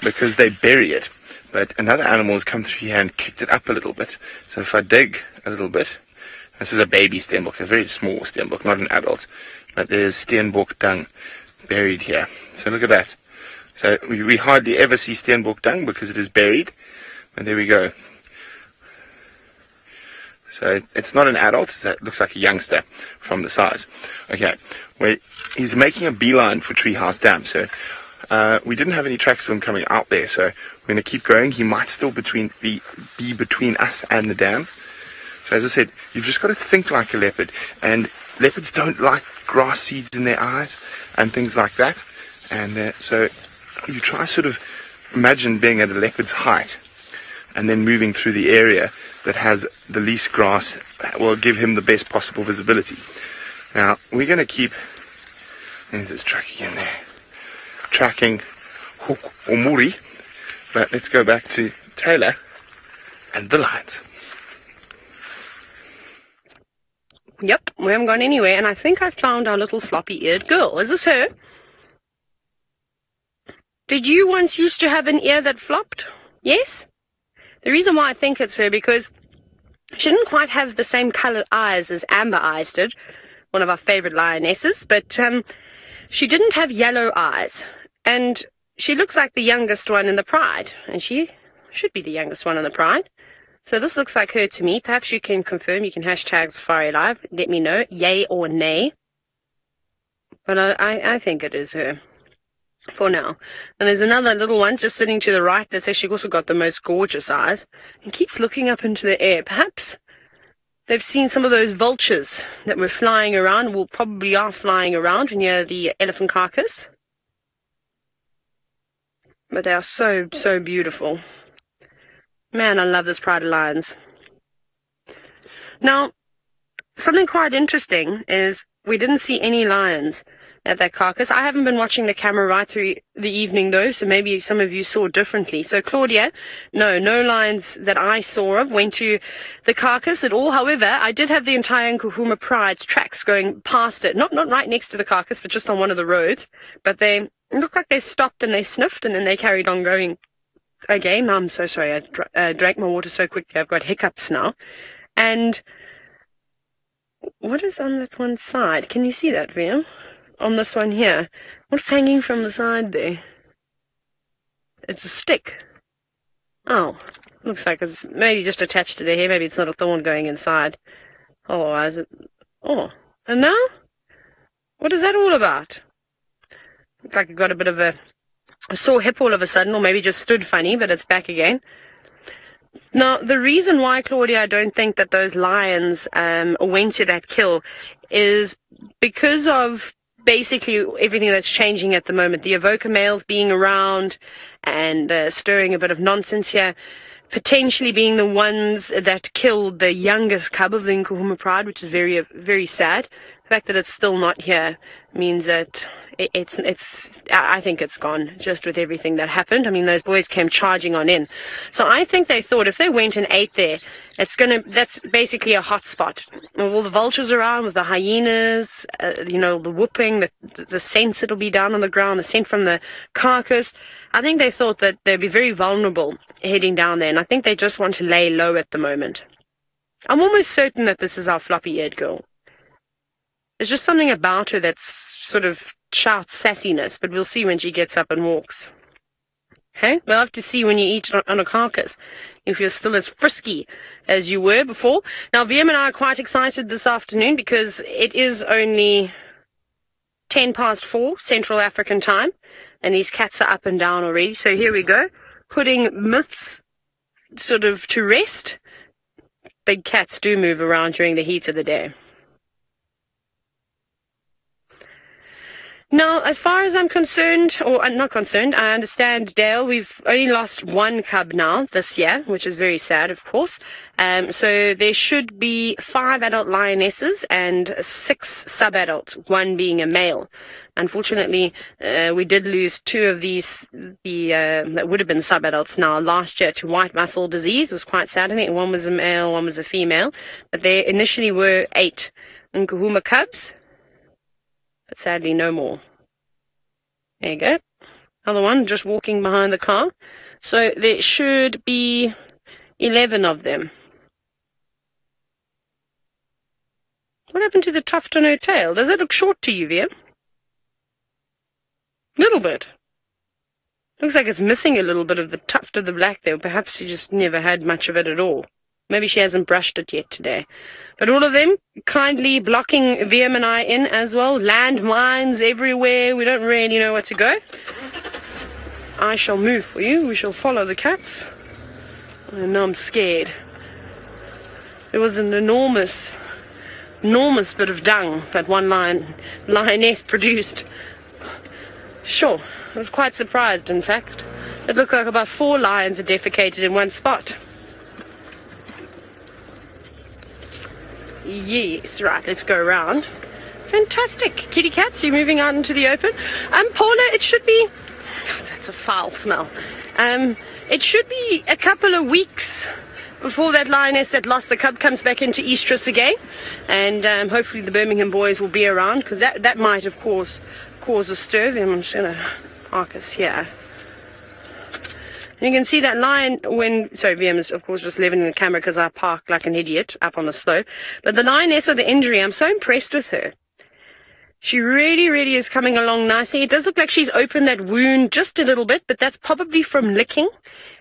because they bury it. But another animal has come through here and kicked it up a little bit. So if I dig a little bit, this is a baby steenbok, a very small steenbok, not an adult, but there's steenbok dung buried here. So look at that. So we, we hardly ever see steenbok dung because it is buried. And there we go. So it's not an adult, it looks like a youngster from the size. Okay, well, he's making a beeline for Treehouse Dam. So uh, we didn't have any tracks of him coming out there, so we're going to keep going. He might still between be, be between us and the dam. So as I said, you've just got to think like a leopard. And leopards don't like grass seeds in their eyes and things like that. And uh, so you try sort of imagine being at a leopard's height and then moving through the area that has the least grass will give him the best possible visibility. Now, we're going to keep, there's this track again there, tracking Hook Omuri, but let's go back to Taylor and the lights. Yep, we haven't gone anywhere, and I think I found our little floppy-eared girl. Is this her? Did you once used to have an ear that flopped? Yes? The reason why I think it's her because she didn't quite have the same coloured eyes as Amber Eyes did, one of our favourite lionesses, but um, she didn't have yellow eyes. And she looks like the youngest one in the pride, and she should be the youngest one in the pride. So this looks like her to me. Perhaps you can confirm. You can hashtag Safari Live. Let me know, yay or nay. But I, I, I think it is her for now. And there's another little one just sitting to the right that's actually also got the most gorgeous eyes and keeps looking up into the air. Perhaps they've seen some of those vultures that were flying around, well, probably are flying around near the elephant carcass. But they are so, so beautiful. Man, I love this Pride of Lions. Now, something quite interesting is we didn't see any lions at that carcass. I haven't been watching the camera right through the evening though, so maybe some of you saw differently. So Claudia, no, no lions that I saw of went to the carcass at all. However, I did have the entire Nkuhuma Pride's tracks going past it, not not right next to the carcass, but just on one of the roads. But they looked like they stopped and they sniffed and then they carried on going again. I'm so sorry. I dr- uh, drank my water so quickly. I've got hiccups now. And what is on that one side? Can you see that, Ria? On this one here. What's hanging from the side there? It's a stick. Oh, looks like it's maybe just attached to the hair. Maybe it's not a thorn going inside. Otherwise, it. Oh, and now? What is that all about? Looks like it got a bit of a, a sore hip all of a sudden, or maybe just stood funny, but it's back again. Now, the reason why, Claudia, I don't think that those lions um, went to that kill is because of basically everything that's changing at the moment. The Avoca males being around and uh, stirring a bit of nonsense here. Potentially being the ones that killed the youngest cub of the Nkuhuma Pride, which is very, very sad. The fact that it's still not here means that it's it's I think it's gone just with everything that happened. I mean, those boys came charging on in, so I think they thought if they went and ate there, it's gonna that's basically a hot spot. All the vultures around, with the hyenas, uh, you know, the whooping, the the scent that'll be down on the ground, the scent from the carcass. I think they thought that they'd be very vulnerable heading down there, and I think they just want to lay low at the moment. I'm almost certain that this is our floppy-eared girl. There's just something about her that's sort of shouts sassiness, but we'll see when she gets up and walks. Hey, we'll have to see when you eat on a carcass if you're still as frisky as you were before. Now, VM and I are quite excited this afternoon because it is only 10 past 4 Central African time, and these cats are up and down already. So here we go, putting myths sort of to rest. big cats do move around during the heat of the day. Now, as far as I'm concerned, or I'm not concerned, I understand, Dale, we've only lost one cub now this year, which is very sad, of course. Um, so there should be five adult lionesses and six sub-adult, one being a male. Unfortunately, uh, we did lose two of these, the uh, that would have been sub-adults now last year to white muscle disease. It was quite sad. I think one was a male, one was a female, but there initially were eight Nkuhuma cubs but sadly no more. There you go. Another one just walking behind the car. So there should be 11 of them. What happened to the tuft on her tail? Does it look short to you, Via? Little bit. Looks like it's missing a little bit of the tuft of the black there. Perhaps she just never had much of it at all. Maybe she hasn't brushed it yet today. But all of them kindly blocking VM and I in as well. Landmines everywhere. We don't really know where to go. I shall move for you. We shall follow the cats. And now I'm scared. There was an enormous, enormous bit of dung that one lion, lioness produced. Sure, I was quite surprised, in fact. It looked like about four lions had defecated in one spot. Yes, right, let's go around. Fantastic. Kitty cats, you're moving out into the open. Um, Paula, it should be. Oh, that's a foul smell. Um, it should be a couple of weeks before that lioness that lost the cub comes back into estrus again. And um, hopefully the Birmingham boys will be around because that, that might, of course, cause a stir. I'm just going to park us here. You can see that lion when, so VM is of course just living in the camera because I parked like an idiot up on the slope. But the lioness with the injury, I'm so impressed with her. She really, really is coming along nicely. It does look like she's opened that wound just a little bit, but that's probably from licking.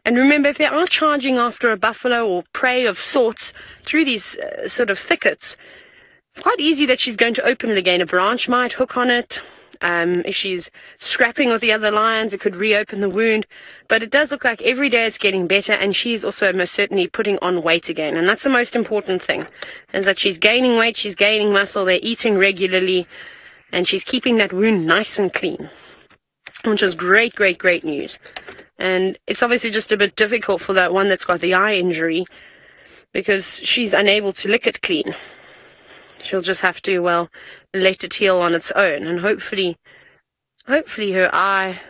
And remember, if they are charging after a buffalo or prey of sorts through these uh, sort of thickets, quite easy that she's going to open it again. A branch might hook on it. Um, if she's scrapping with the other lions, it could reopen the wound. But it does look like every day it's getting better, and she's also most certainly putting on weight again. And that's the most important thing, is that she's gaining weight, she's gaining muscle, they're eating regularly, and she's keeping that wound nice and clean. Which is great, great, great news. And it's obviously just a bit difficult for that one that's got the eye injury because she's unable to lick it clean. She'll just have to, well, let it heal on its own, and hopefully, hopefully her eye,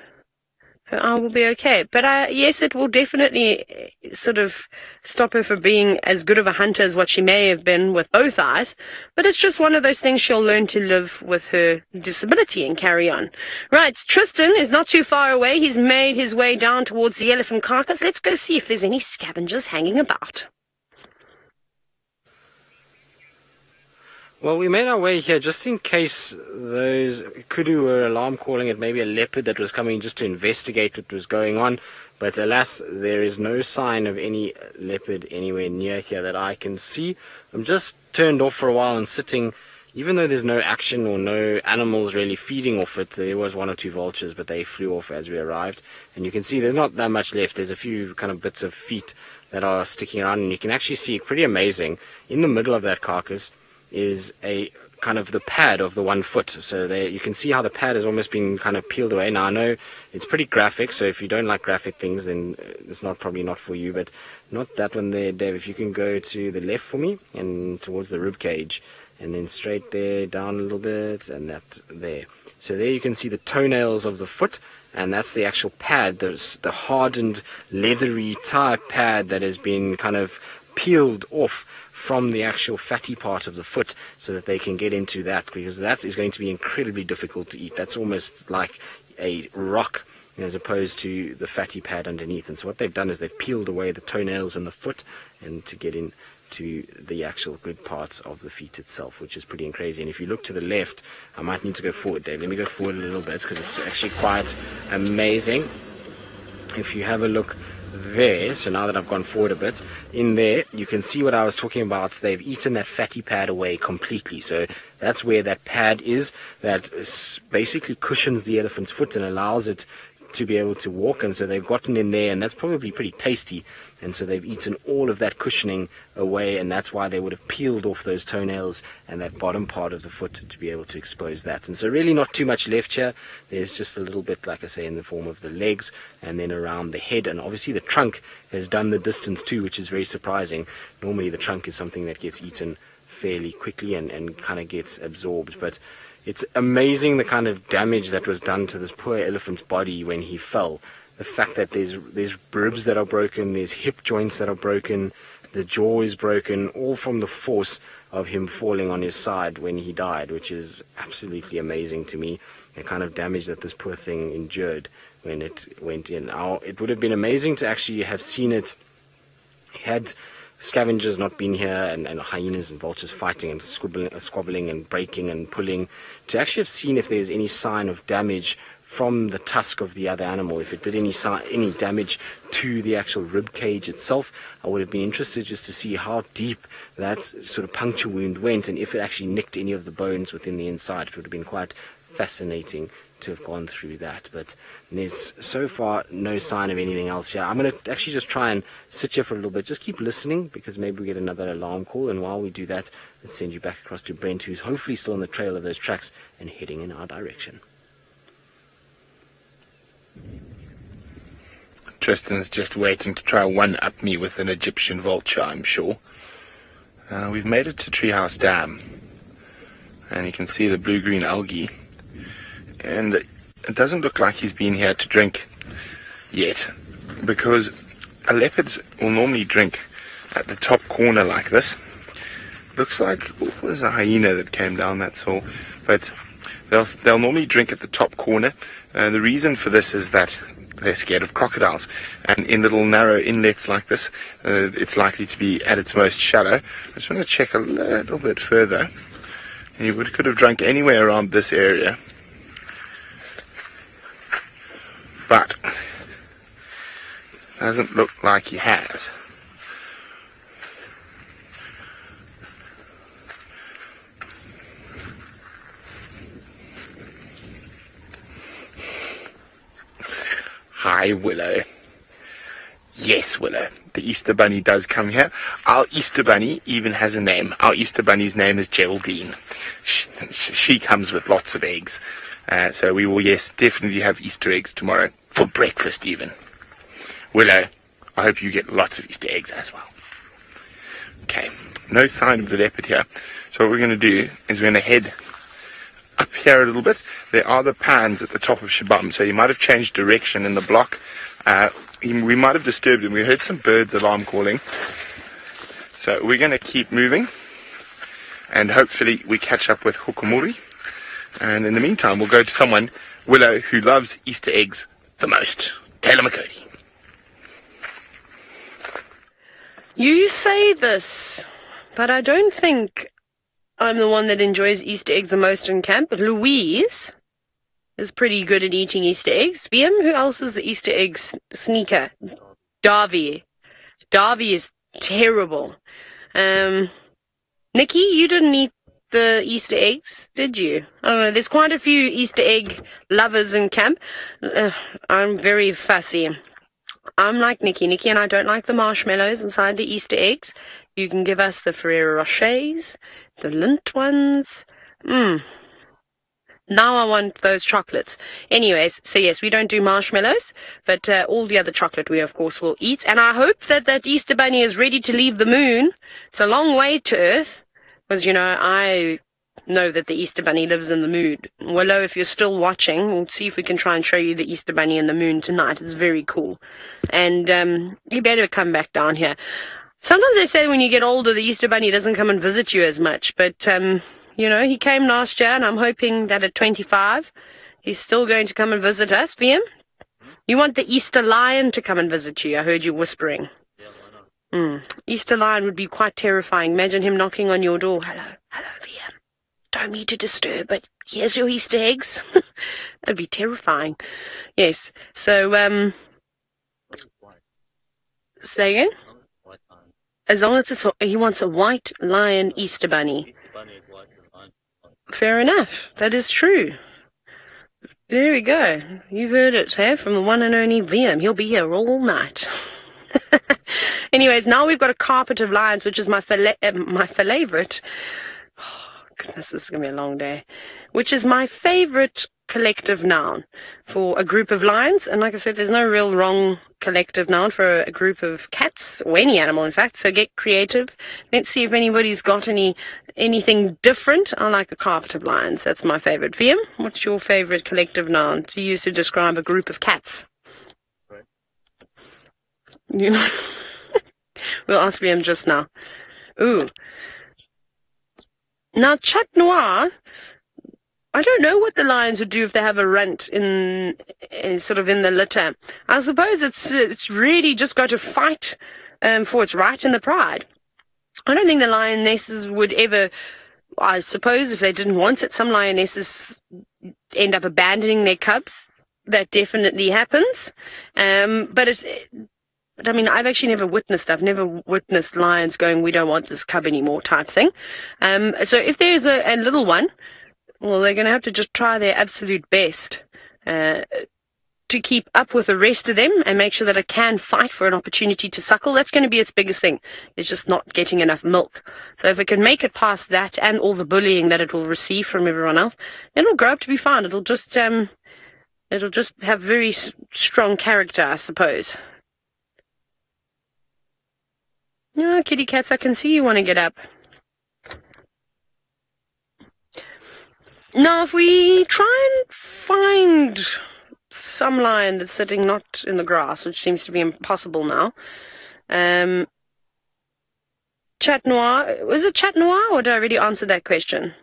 her eye will be okay. But uh, yes, it will definitely uh, sort of stop her from being as good of a hunter as what she may have been with both eyes. But it's just one of those things she'll learn to live with her disability and carry on. Right, Tristan is not too far away. He's made his way down towards the elephant carcass. Let's go see if there's any scavengers hanging about. Well, we made our way here just in case those kudu were alarm calling it maybe a leopard that was coming just to investigate what was going on. But alas, there is no sign of any leopard anywhere near here that I can see. I'm just turned off for a while and sitting. Even though there's no action or no animals really feeding off it, there was one or two vultures, but they flew off as we arrived. And you can see there's not that much left. There's a few kind of bits of feet that are sticking around, and you can actually see pretty amazing in the middle of that carcass is a kind of the pad of the one foot. So there, you can see how the pad has almost been kind of peeled away. Now I know it's pretty graphic, so if you don't like graphic things, then uh, it's not probably not for you. But not that one there, Dave. If you can go to the left for me and towards the rib cage, and then straight there, down a little bit, and that there. So there you can see the toenails of the foot, and that's the actual pad. There's the hardened, leathery type pad that has been kind of peeled off from the actual fatty part of the foot so that they can get into that because that is going to be incredibly difficult to eat. That's almost like a rock as opposed to the fatty pad underneath. And so what they've done is they've peeled away the toenails and the foot and to get in to the actual good parts of the feet itself, which is pretty crazy. And if you look to the left, I might need to go forward, Dave. Let me go forward a little bit because it's actually quite amazing. If you have a look there, so now that I've gone forward a bit, in there you can see what I was talking about. They've eaten that fatty pad away completely. So that's where that pad is that basically cushions the elephant's foot and allows it to be able to walk, and so they've gotten in there, and that's probably pretty tasty. And so they've eaten all of that cushioning away, and that's why they would have peeled off those toenails and that bottom part of the foot to be able to expose that. And so, really, not too much left here. There's just a little bit, like I say, in the form of the legs and then around the head, and obviously the trunk has done the distance too, which is very surprising. Normally, the trunk is something that gets eaten fairly quickly and, and kind of gets absorbed, but it's amazing the kind of damage that was done to this poor elephant's body when he fell the fact that there's there's ribs that are broken, there's hip joints that are broken, the jaw is broken, all from the force of him falling on his side when he died, which is absolutely amazing to me. The kind of damage that this poor thing endured when it went in. Now, it would have been amazing to actually have seen it had scavengers not been here and, and hyenas and vultures fighting and squibbling, uh, squabbling and breaking and pulling to actually have seen if there's any sign of damage from the tusk of the other animal. If it did any any damage to the actual rib cage itself, I would have been interested just to see how deep that sort of puncture wound went and if it actually nicked any of the bones within the inside. It would have been quite fascinating to have gone through that. But there's so far no sign of anything else here. I'm going to actually just try and sit here for a little bit. Just keep listening because maybe we get another alarm call. And while we do that, let's send you back across to Brent, who's hopefully still on the trail of those tracks and heading in our direction. Tristan's just waiting to try one up me with an Egyptian vulture, I'm sure. Uh, we've made it to Treehouse Dam, and you can see the blue green algae. And it doesn't look like he's been here to drink yet, because a leopard will normally drink at the top corner like this. Looks like oh, there's a hyena that came down, that's all. But they'll, they'll normally drink at the top corner. Uh, the reason for this is that they're scared of crocodiles. And in little narrow inlets like this, uh, it's likely to be at its most shallow. I just want to check a little bit further. And you would, could have drunk anywhere around this area. But doesn't look like he has. Hi, Willow. Yes, Willow. The Easter Bunny does come here. Our Easter Bunny even has a name. Our Easter Bunny's name is Geraldine. She, she comes with lots of eggs. Uh, so we will, yes, definitely have Easter eggs tomorrow. For breakfast, even. Willow, I hope you get lots of Easter eggs as well. Okay, no sign of the leopard here. So what we're going to do is we're going to head up here a little bit, there are the pans at the top of Shabam. So you might have changed direction in the block. Uh, we might have disturbed him. We heard some birds alarm calling. So we're going to keep moving. And hopefully we catch up with Hukumuri. And in the meantime, we'll go to someone, Willow, who loves Easter eggs the most. Taylor McCurdy. You say this, but I don't think I'm the one that enjoys Easter eggs the most in camp. Louise is pretty good at eating Easter eggs. VM, who else is the Easter egg sneaker? Darby. Darby is terrible. Um, Nikki, you didn't eat the Easter eggs, did you? I don't know. There's quite a few Easter egg lovers in camp. Uh, I'm very fussy. I'm like Nikki. Nikki and I don't like the marshmallows inside the Easter eggs. You can give us the Ferrero Rochers, the Lindt ones. Mmm. Now I want those chocolates. Anyways, so yes, we don't do marshmallows, but uh, all the other chocolate we of course will eat. And I hope that that Easter bunny is ready to leave the moon. It's a long way to Earth, because you know I know that the Easter bunny lives in the moon. Willow, if you're still watching, we'll see if we can try and show you the Easter bunny in the moon tonight. It's very cool, and um, you better come back down here. Sometimes they say when you get older, the Easter Bunny doesn't come and visit you as much, but, um, you know, he came last year, and I'm hoping that at 25, he's still going to come and visit us. VM? You want the Easter Lion to come and visit you? I heard you whispering. Mm. Easter Lion would be quite terrifying. Imagine him knocking on your door. Hello, hello, VM. Don't mean to disturb, but here's your Easter eggs. That'd be terrifying. Yes. So, um, say again? As long as it's he wants a white lion Easter bunny. Fair enough. That is true. There we go. You've heard it, hey, from the one and only VM. He'll be here all night. Anyways, now we've got a carpet of lions, which is my uh, my favorite. Oh, goodness, this is gonna be a long day. Which is my favorite collective noun for a group of lions. And like I said, there's no real wrong collective noun for a group of cats or any animal, in fact. So get creative. Let's see if anybody's got any anything different. I like a carpet of lions. That's my favorite. VM, what's your favorite collective noun to use to describe a group of cats? You we'll ask VM just now. Ooh. Now, chat noir I don't know what the lions would do if they have a runt in, in sort of in the litter. I suppose it's it's really just got to fight um, for its right and the pride. I don't think the lionesses would ever. I suppose if they didn't want it, some lionesses end up abandoning their cubs. That definitely happens. Um, but it's. But I mean, I've actually never witnessed. I've never witnessed lions going, "We don't want this cub anymore," type thing. Um, so if there's a, a little one well, they're going to have to just try their absolute best uh, to keep up with the rest of them and make sure that it can fight for an opportunity to suckle. That's going to be its biggest thing. It's just not getting enough milk. So if it can make it past that and all the bullying that it will receive from everyone else, then it'll grow up to be fine. It'll just um, it'll just have very strong character, I suppose. No, kitty cats, I can see you want to get up. Now, if we try and find some lion that's sitting not in the grass, which seems to be impossible now, um, Chat Noir, was it Chat Noir, or did I already answer that question?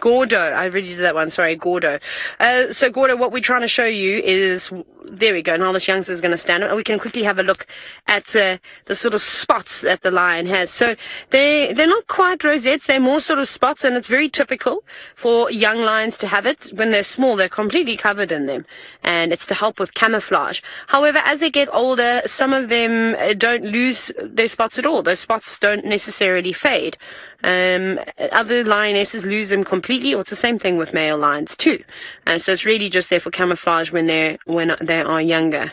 Gordo, I already did that one, sorry, Gordo. Uh, so Gordo, what we're trying to show you is, there we go, now this youngster is going to stand up, we can quickly have a look at uh, the sort of spots that the lion has. So they, they're not quite rosettes, they're more sort of spots, and it's very typical for young lions to have it. When they're small, they're completely covered in them, and it's to help with camouflage. However, as they get older, some of them uh, don't lose their spots at all. Those spots don't necessarily fade. Um, other lionesses lose them completely, or it's the same thing with male lions too. Uh, so it's really just there for camouflage when they're when they are younger.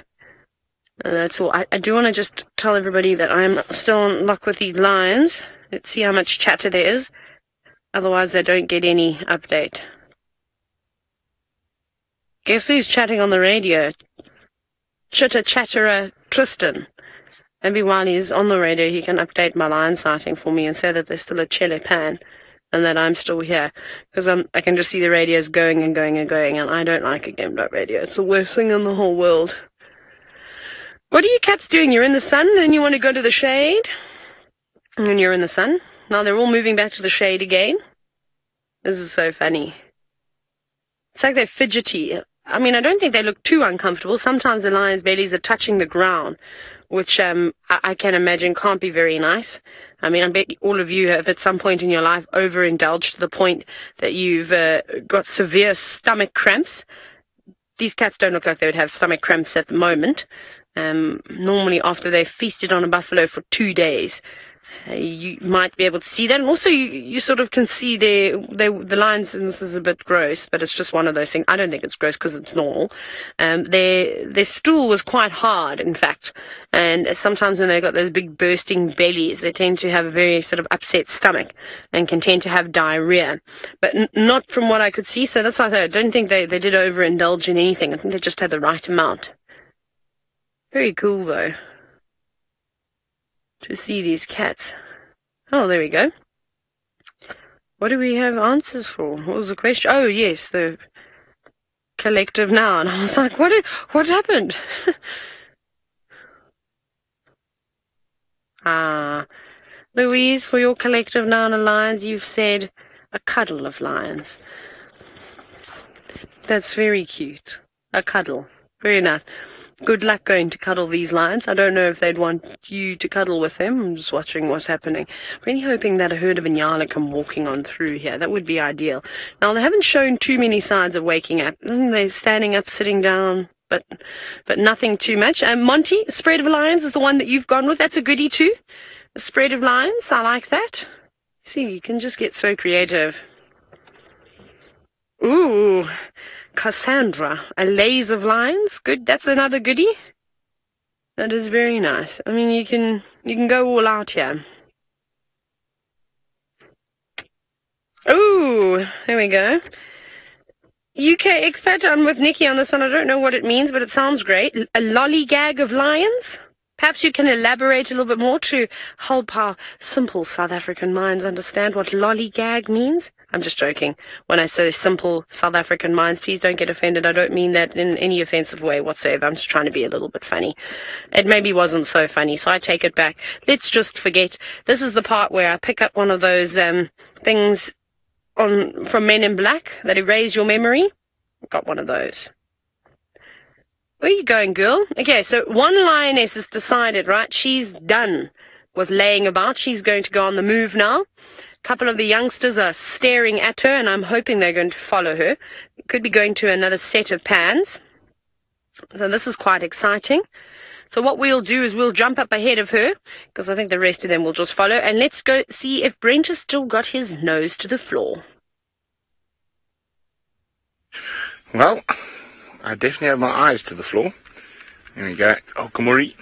And that's all. I, I do want to just tell everybody that I'm still on luck with these lions. Let's see how much chatter there is. Otherwise, they don't get any update. Guess who's chatting on the radio? Chitter chatterer Tristan. Maybe while he's on the radio, he can update my lion sighting for me and say that there's still a chili pan and that I'm still here. Because um, I can just see the radios going and going and going, and I don't like a game dot radio. It's the worst thing in the whole world. What are you cats doing? You're in the sun, then you want to go to the shade? And then you're in the sun. Now they're all moving back to the shade again. This is so funny. It's like they're fidgety. I mean, I don't think they look too uncomfortable. Sometimes the lion's bellies are touching the ground, which um, I, I can imagine can't be very nice. I mean, I bet all of you have at some point in your life overindulged to the point that you've uh, got severe stomach cramps. These cats don't look like they would have stomach cramps at the moment. Um, normally, after they've feasted on a buffalo for two days, you might be able to see that. And also, you, you sort of can see the lines, and this is a bit gross, but it's just one of those things. I don't think it's gross because it's normal. Um, their, their stool was quite hard, in fact. And sometimes when they've got those big bursting bellies, they tend to have a very sort of upset stomach and can tend to have diarrhea. But n- not from what I could see, so that's why I, I don't think they, they did overindulge in anything. I think they just had the right amount. Very cool, though to see these cats. Oh, there we go. What do we have answers for? What was the question? Oh, yes, the collective noun. I was like, what? Did, what happened? ah, Louise, for your collective noun of lions, you've said a cuddle of lions. That's very cute. A cuddle. Very nice. Good luck going to cuddle these lions. I don't know if they'd want you to cuddle with them. I'm just watching what's happening. Really hoping that a herd of Inyala come walking on through here. That would be ideal. Now, they haven't shown too many signs of waking up. Mm, They're standing up, sitting down, but but nothing too much. Um, Monty, spread of lions is the one that you've gone with. That's a goodie too. A spread of lions. I like that. See, you can just get so creative. Ooh, Cassandra, a lays of lines. Good. That's another goodie. That is very nice. I mean, you can you can go all out here. Ooh, there we go. UK expat. I'm with Nikki on this one. I don't know what it means, but it sounds great. A lollygag of lions. Perhaps you can elaborate a little bit more to help our simple South African minds understand what lollygag means. I'm just joking. When I say simple South African minds, please don't get offended. I don't mean that in any offensive way whatsoever. I'm just trying to be a little bit funny. It maybe wasn't so funny, so I take it back. Let's just forget. This is the part where I pick up one of those um, things on from Men in Black that erase your memory. Got one of those. Where are you going, girl? Okay, so one lioness has decided, right? She's done with laying about. She's going to go on the move now. A couple of the youngsters are staring at her, and I'm hoping they're going to follow her. Could be going to another set of pans. So this is quite exciting. So what we'll do is we'll jump up ahead of her, because I think the rest of them will just follow, and let's go see if Brent has still got his nose to the floor. Well, I definitely have my eyes to the floor. There we go. Hukumuri.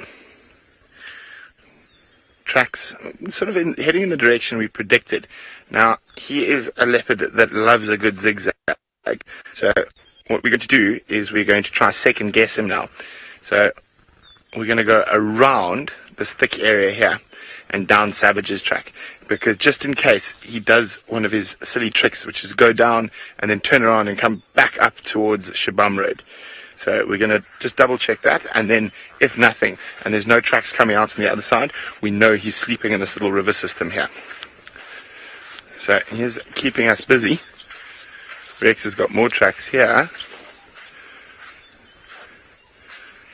Tracks sort of in, heading in the direction we predicted. Now, he is a leopard that loves a good zigzag. So, what we're going to do is we're going to try second guess him now. So, we're going to go around this thick area here and down Savage's track. Because just in case he does one of his silly tricks, which is go down and then turn around and come back up towards Shabam Road. So we're going to just double check that. And then if nothing, and there's no tracks coming out on the other side, we know he's sleeping in this little river system here. So he's keeping us busy. Rex has got more tracks here.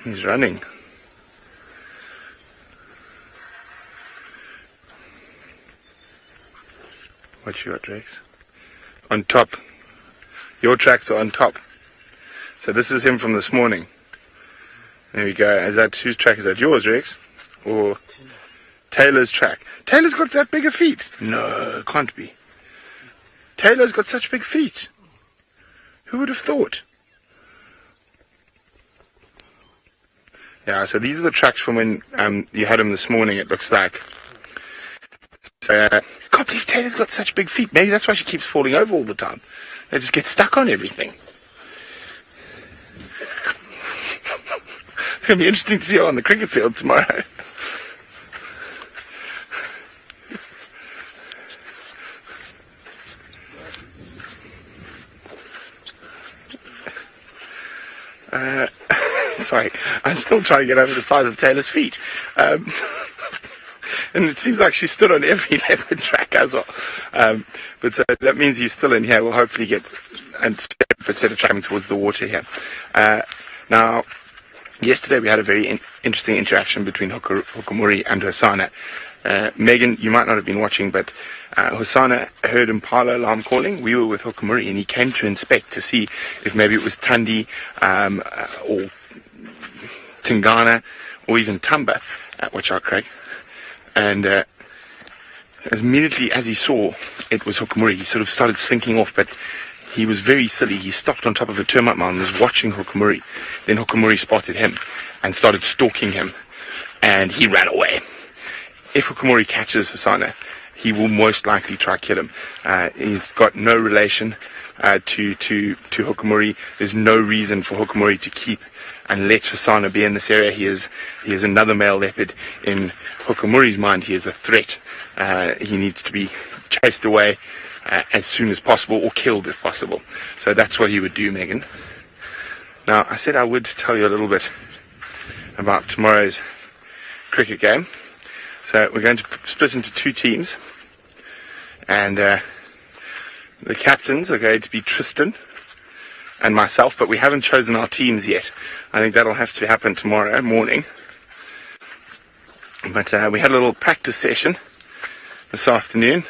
He's running. What your tracks? On top. Your tracks are on top. So this is him from this morning. There we go. Is that whose track is that? Yours, Rex? Or Taylor's track? Taylor's got that bigger feet. No, can't be. Taylor's got such big feet. Who would have thought? Yeah, so these are the tracks from when um, you had him this morning, it looks like. Uh, can't believe Taylor's got such big feet. Maybe that's why she keeps falling over all the time. They just get stuck on everything. it's going to be interesting to see her on the cricket field tomorrow. Uh, sorry, I'm still trying to get over the size of Taylor's feet. Um, and it seems like she stood on every leopard track as well. Um, but uh, that means he's still in here. We'll hopefully get and instead of traveling towards the water here. Uh, now, yesterday we had a very in- interesting interaction between Hok- Hukumuri and Hosana. Uh, Megan, you might not have been watching, but uh, Hosana heard Impala alarm calling. We were with Hukumuri, and he came to inspect to see if maybe it was Thandi um, uh, or Tingana or even Tamba at Watch Out Craig. And uh, as immediately as he saw it was Hukumuri, he sort of started slinking off, but he was very silly. He stopped on top of a termite mound and was watching Hukumuri. Then Hukumuri spotted him and started stalking him, and he ran away. If Hukumuri catches Hosana, he will most likely try to kill him. Uh, he's got no relation uh, to to to Hukumuri. There's no reason for Hukumuri to keep and let Hosana be in this area. He is he is another male leopard. In Hukumuri's mind, he is a threat. Uh, he needs to be chased away uh, as soon as possible or killed if possible. So that's what he would do, Megan. Now, I said I would tell you a little bit about tomorrow's cricket game. So we're going to split into two teams, and uh, the captains are going to be Tristan and myself, but we haven't chosen our teams yet. I think that'll have to happen tomorrow morning. But uh, we had a little practice session this afternoon,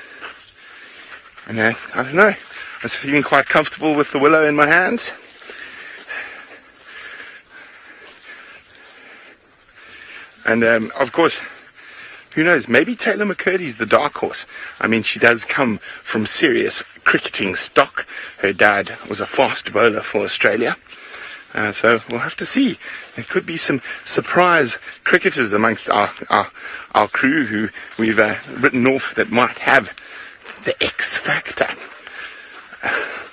and uh, I don't know, I was feeling quite comfortable with the willow in my hands. And um, of course, who knows? Maybe Taylor McCurdy's the dark horse. I mean, she does come from serious cricketing stock. Her dad was a fast bowler for Australia. Uh, so we'll have to see. There could be some surprise cricketers amongst our our, our crew who we've uh, written off that might have the X factor.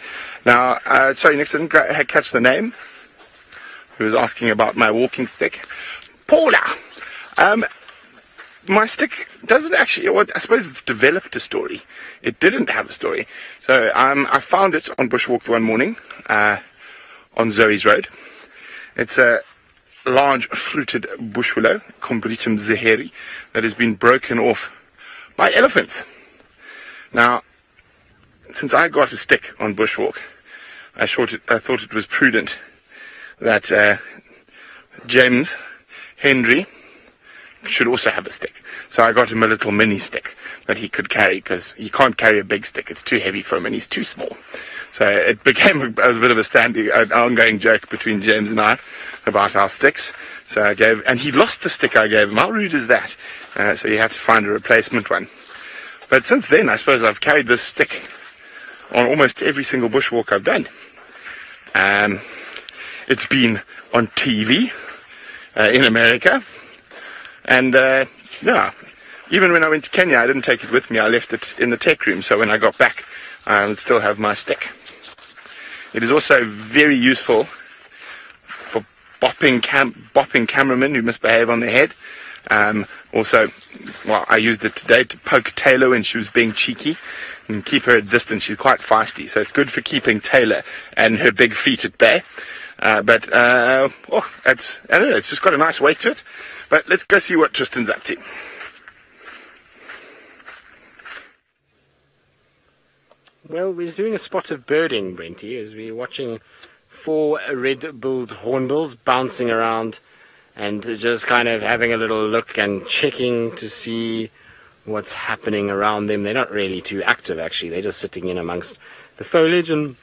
Now, uh, sorry, I didn't catch the name. Who was asking about my walking stick? Paula. Um, my stick doesn't actually. Well, I suppose it's developed a story. It didn't have a story. So um, I found it on Bushwalk one morning uh, on Zoe's Road. It's a large fruited bush willow, Combretum zeyheri, that has been broken off by elephants. Now, since I got a stick on Bushwalk, I thought it, I thought it was prudent that uh, James Henry should also have a stick. So I got him a little mini stick that he could carry because he can't carry a big stick. It's too heavy for him and he's too small. So it became a, a bit of a standing, an ongoing joke between James and I about our sticks. So I gave, and he lost the stick I gave him. How rude is that? Uh, so he had to find a replacement one. But since then, I suppose I've carried this stick on almost every single bushwalk I've done. Um, it's been on TV uh, in America, and uh, yeah, even when I went to Kenya, I didn't take it with me. I left it in the tech room, so when I got back, I would still have my stick. It is also very useful for bopping, cam- bopping cameramen who misbehave on their head. Um, also, well, I used it today to poke Taylor when she was being cheeky and keep her at distance. She's quite feisty, so it's good for keeping Taylor and her big feet at bay. Uh, but uh, oh, it's I don't know. It's just got a nice weight to it. But let's go see what Tristan's up to. Well, we're doing a spot of birding, Brenty, as we're watching four red-billed hornbills bouncing around and just kind of having a little look and checking to see what's happening around them. They're not really too active, actually. They're just sitting in amongst the foliage and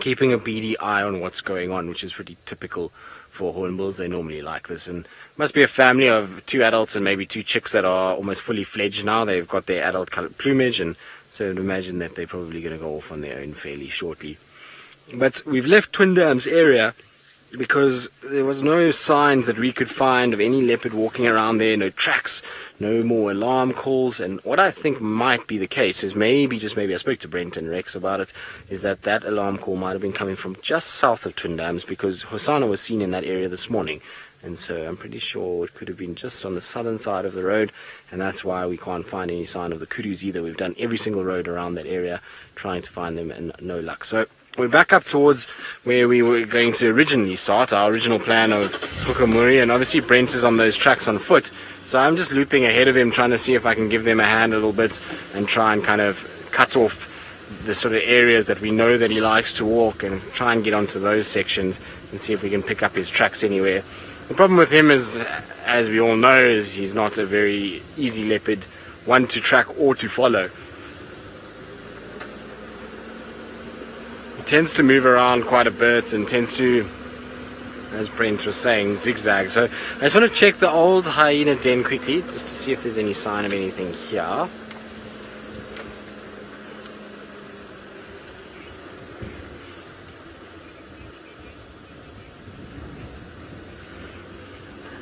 keeping a beady eye on what's going on, which is pretty typical for hornbills. They normally like this. And must be a family of two adults and maybe two chicks that are almost fully fledged now. They've got their adult plumage, and so I'd imagine that they're probably going to go off on their own fairly shortly. But we've left Twin Dams area because there was no signs that we could find of any leopard walking around there, no tracks, no more alarm calls. And what I think might be the case is maybe, just maybe, I spoke to Brent and Rex about it, is that that alarm call might have been coming from just south of Twin Dams because Hosana was seen in that area this morning. And so I'm pretty sure it could have been just on the southern side of the road, and that's why we can't find any sign of the kudus either. We've done every single road around that area trying to find them, and no luck. So we're back up towards where we were going to originally start, our original plan of Hukumuri, and obviously Brent is on those tracks on foot. So I'm just looping ahead of him, trying to see if I can give them a hand a little bit and try and kind of cut off the sort of areas that we know that he likes to walk and try and get onto those sections and see if we can pick up his tracks anywhere. The problem with him is, as we all know, is he's not a very easy leopard, one to track or to follow. Tends to move around quite a bit and tends to, as Brent was saying, zigzag. So I just want to check the old hyena den quickly, just to see if there's any sign of anything here.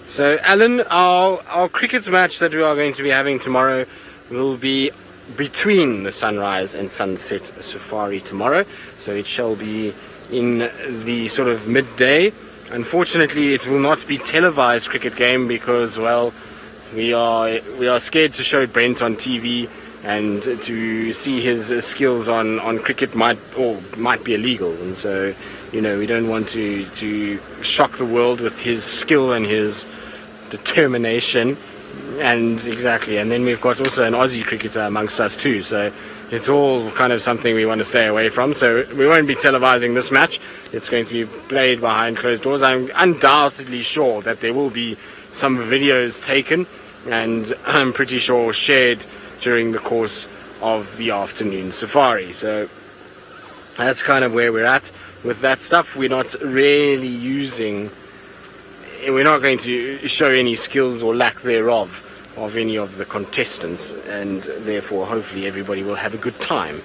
So, Alan, our, our cricket match that we are going to be having tomorrow will be between the sunrise and sunset safari tomorrow. So, it shall be in the sort of midday. Unfortunately, it will not be televised cricket game because, well, we are we are scared to show Brent on TV and to see his skills on, on cricket might or might be illegal and so you know we don't want to to shock the world with his skill and his determination and exactly. And then we've got also an Aussie cricketer amongst us too. So it's all kind of something we want to stay away from. So we won't be televising this match. It's going to be played behind closed doors. I'm undoubtedly sure that there will be some videos taken and I'm pretty sure shared during the course of the afternoon safari. So that's kind of where we're at with that stuff. We're not really using we're not going to show any skills or lack thereof of any of the contestants, and therefore, hopefully, everybody will have a good time.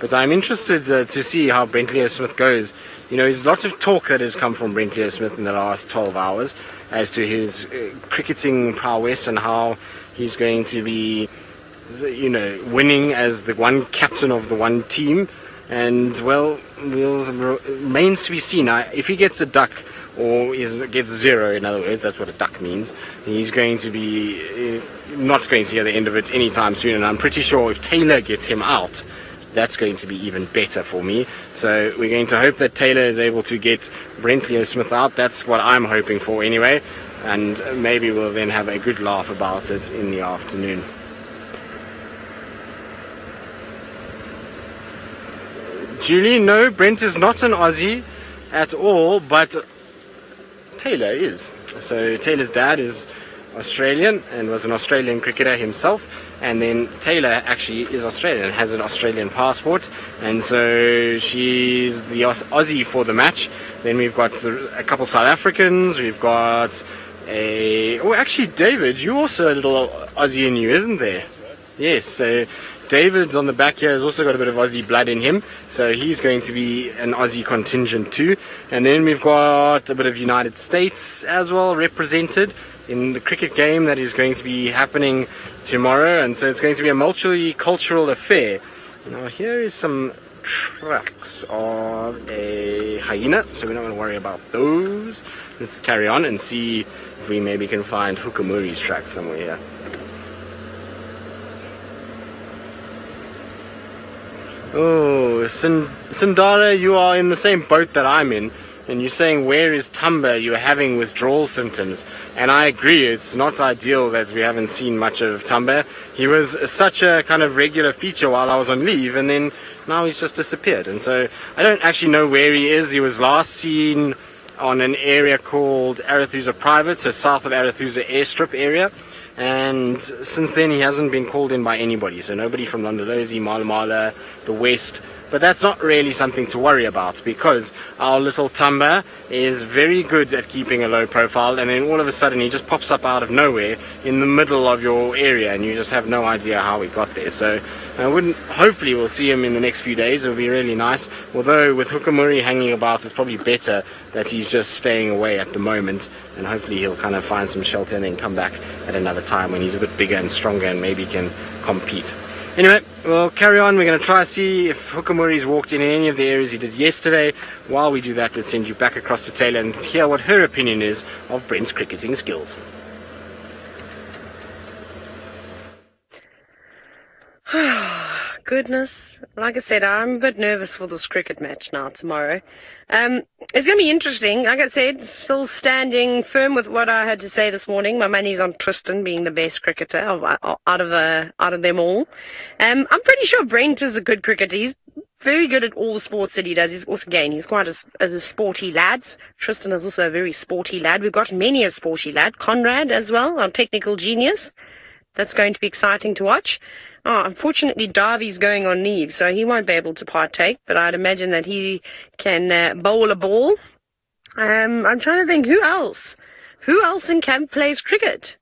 But I'm interested uh, to see how Brent Leo Smith goes. You know, there's lots of talk that has come from Brent Leo Smith in the last 12 hours as to his uh, cricketing prowess and how he's going to be, you know, winning as the one captain of the one team. And, well, will remains to be seen. Now, if he gets a duck, or is, gets zero, in other words, that's what a duck means, he's going to be uh, not going to hear the end of it anytime soon. And I'm pretty sure if Taylor gets him out, that's going to be even better for me. So we're going to hope that Taylor is able to get Brent Leo Smith out. That's what I'm hoping for anyway. And maybe we'll then have a good laugh about it in the afternoon. Julie, no, Brent is not an Aussie at all, but Taylor is. So Taylor's dad is Australian and was an Australian cricketer himself. And then Taylor actually is Australian, and has an Australian passport, and so she's the Aussie for the match. Then we've got a couple South Africans. We've got a oh, actually David, you also a little Aussie in you, isn't there? Yes. So David on the back here has also got a bit of Aussie blood in him, so he's going to be an Aussie contingent too. And then we've got a bit of United States as well represented in the cricket game that is going to be happening tomorrow, and so it's going to be a multicultural affair. Now, here is some tracks of a hyena, so we're not going to worry about those. Let's carry on and see if we maybe can find Hukumuri's tracks somewhere here. Oh, Sindara, you are in the same boat that I'm in. And you're saying where is Tumba you're having withdrawal symptoms? And I agree it's not ideal that we haven't seen much of Tumba. He was such a kind of regular feature while I was on leave and then now he's just disappeared. And so I don't actually know where he is. He was last seen on an area called Arathusa Private so south of Arathusa airstrip area and since then he hasn't been called in by anybody. So nobody from Londolozi, Malamala, the West but that's not really something to worry about because our little Tumba is very good at keeping a low profile and then all of a sudden he just pops up out of nowhere in the middle of your area and you just have no idea how he got there. So I wouldn't, hopefully we'll see him in the next few days. It'll be really nice. Although with Hukumuri hanging about, it's probably better that he's just staying away at the moment and hopefully he'll kind of find some shelter and then come back at another time when he's a bit bigger and stronger and maybe can compete. Anyway, we'll carry on. We're going to try to see if Hukumuri's walked in, in any of the areas he did yesterday. While we do that, let's send you back across to Taylor and hear what her opinion is of Brent's cricketing skills. goodness. Like I said, I'm a bit nervous for this cricket match now tomorrow. Um, it's going to be interesting. Like I said, still standing firm with what I had to say this morning. My money's on Tristan being the best cricketer of, uh, out of uh, out of them all. Um, I'm pretty sure Brent is a good cricketer. He's very good at all the sports that he does. He's also, again, he's quite a, a, sporty lad. Tristan is also a very sporty lad. We've got many a sporty lad. Conrad as well, our technical genius. That's going to be exciting to watch. Oh, unfortunately, Darby's going on leave, so he won't be able to partake, but I'd imagine that he can uh, bowl a ball. Um, I'm trying to think who else? Who else in camp plays cricket?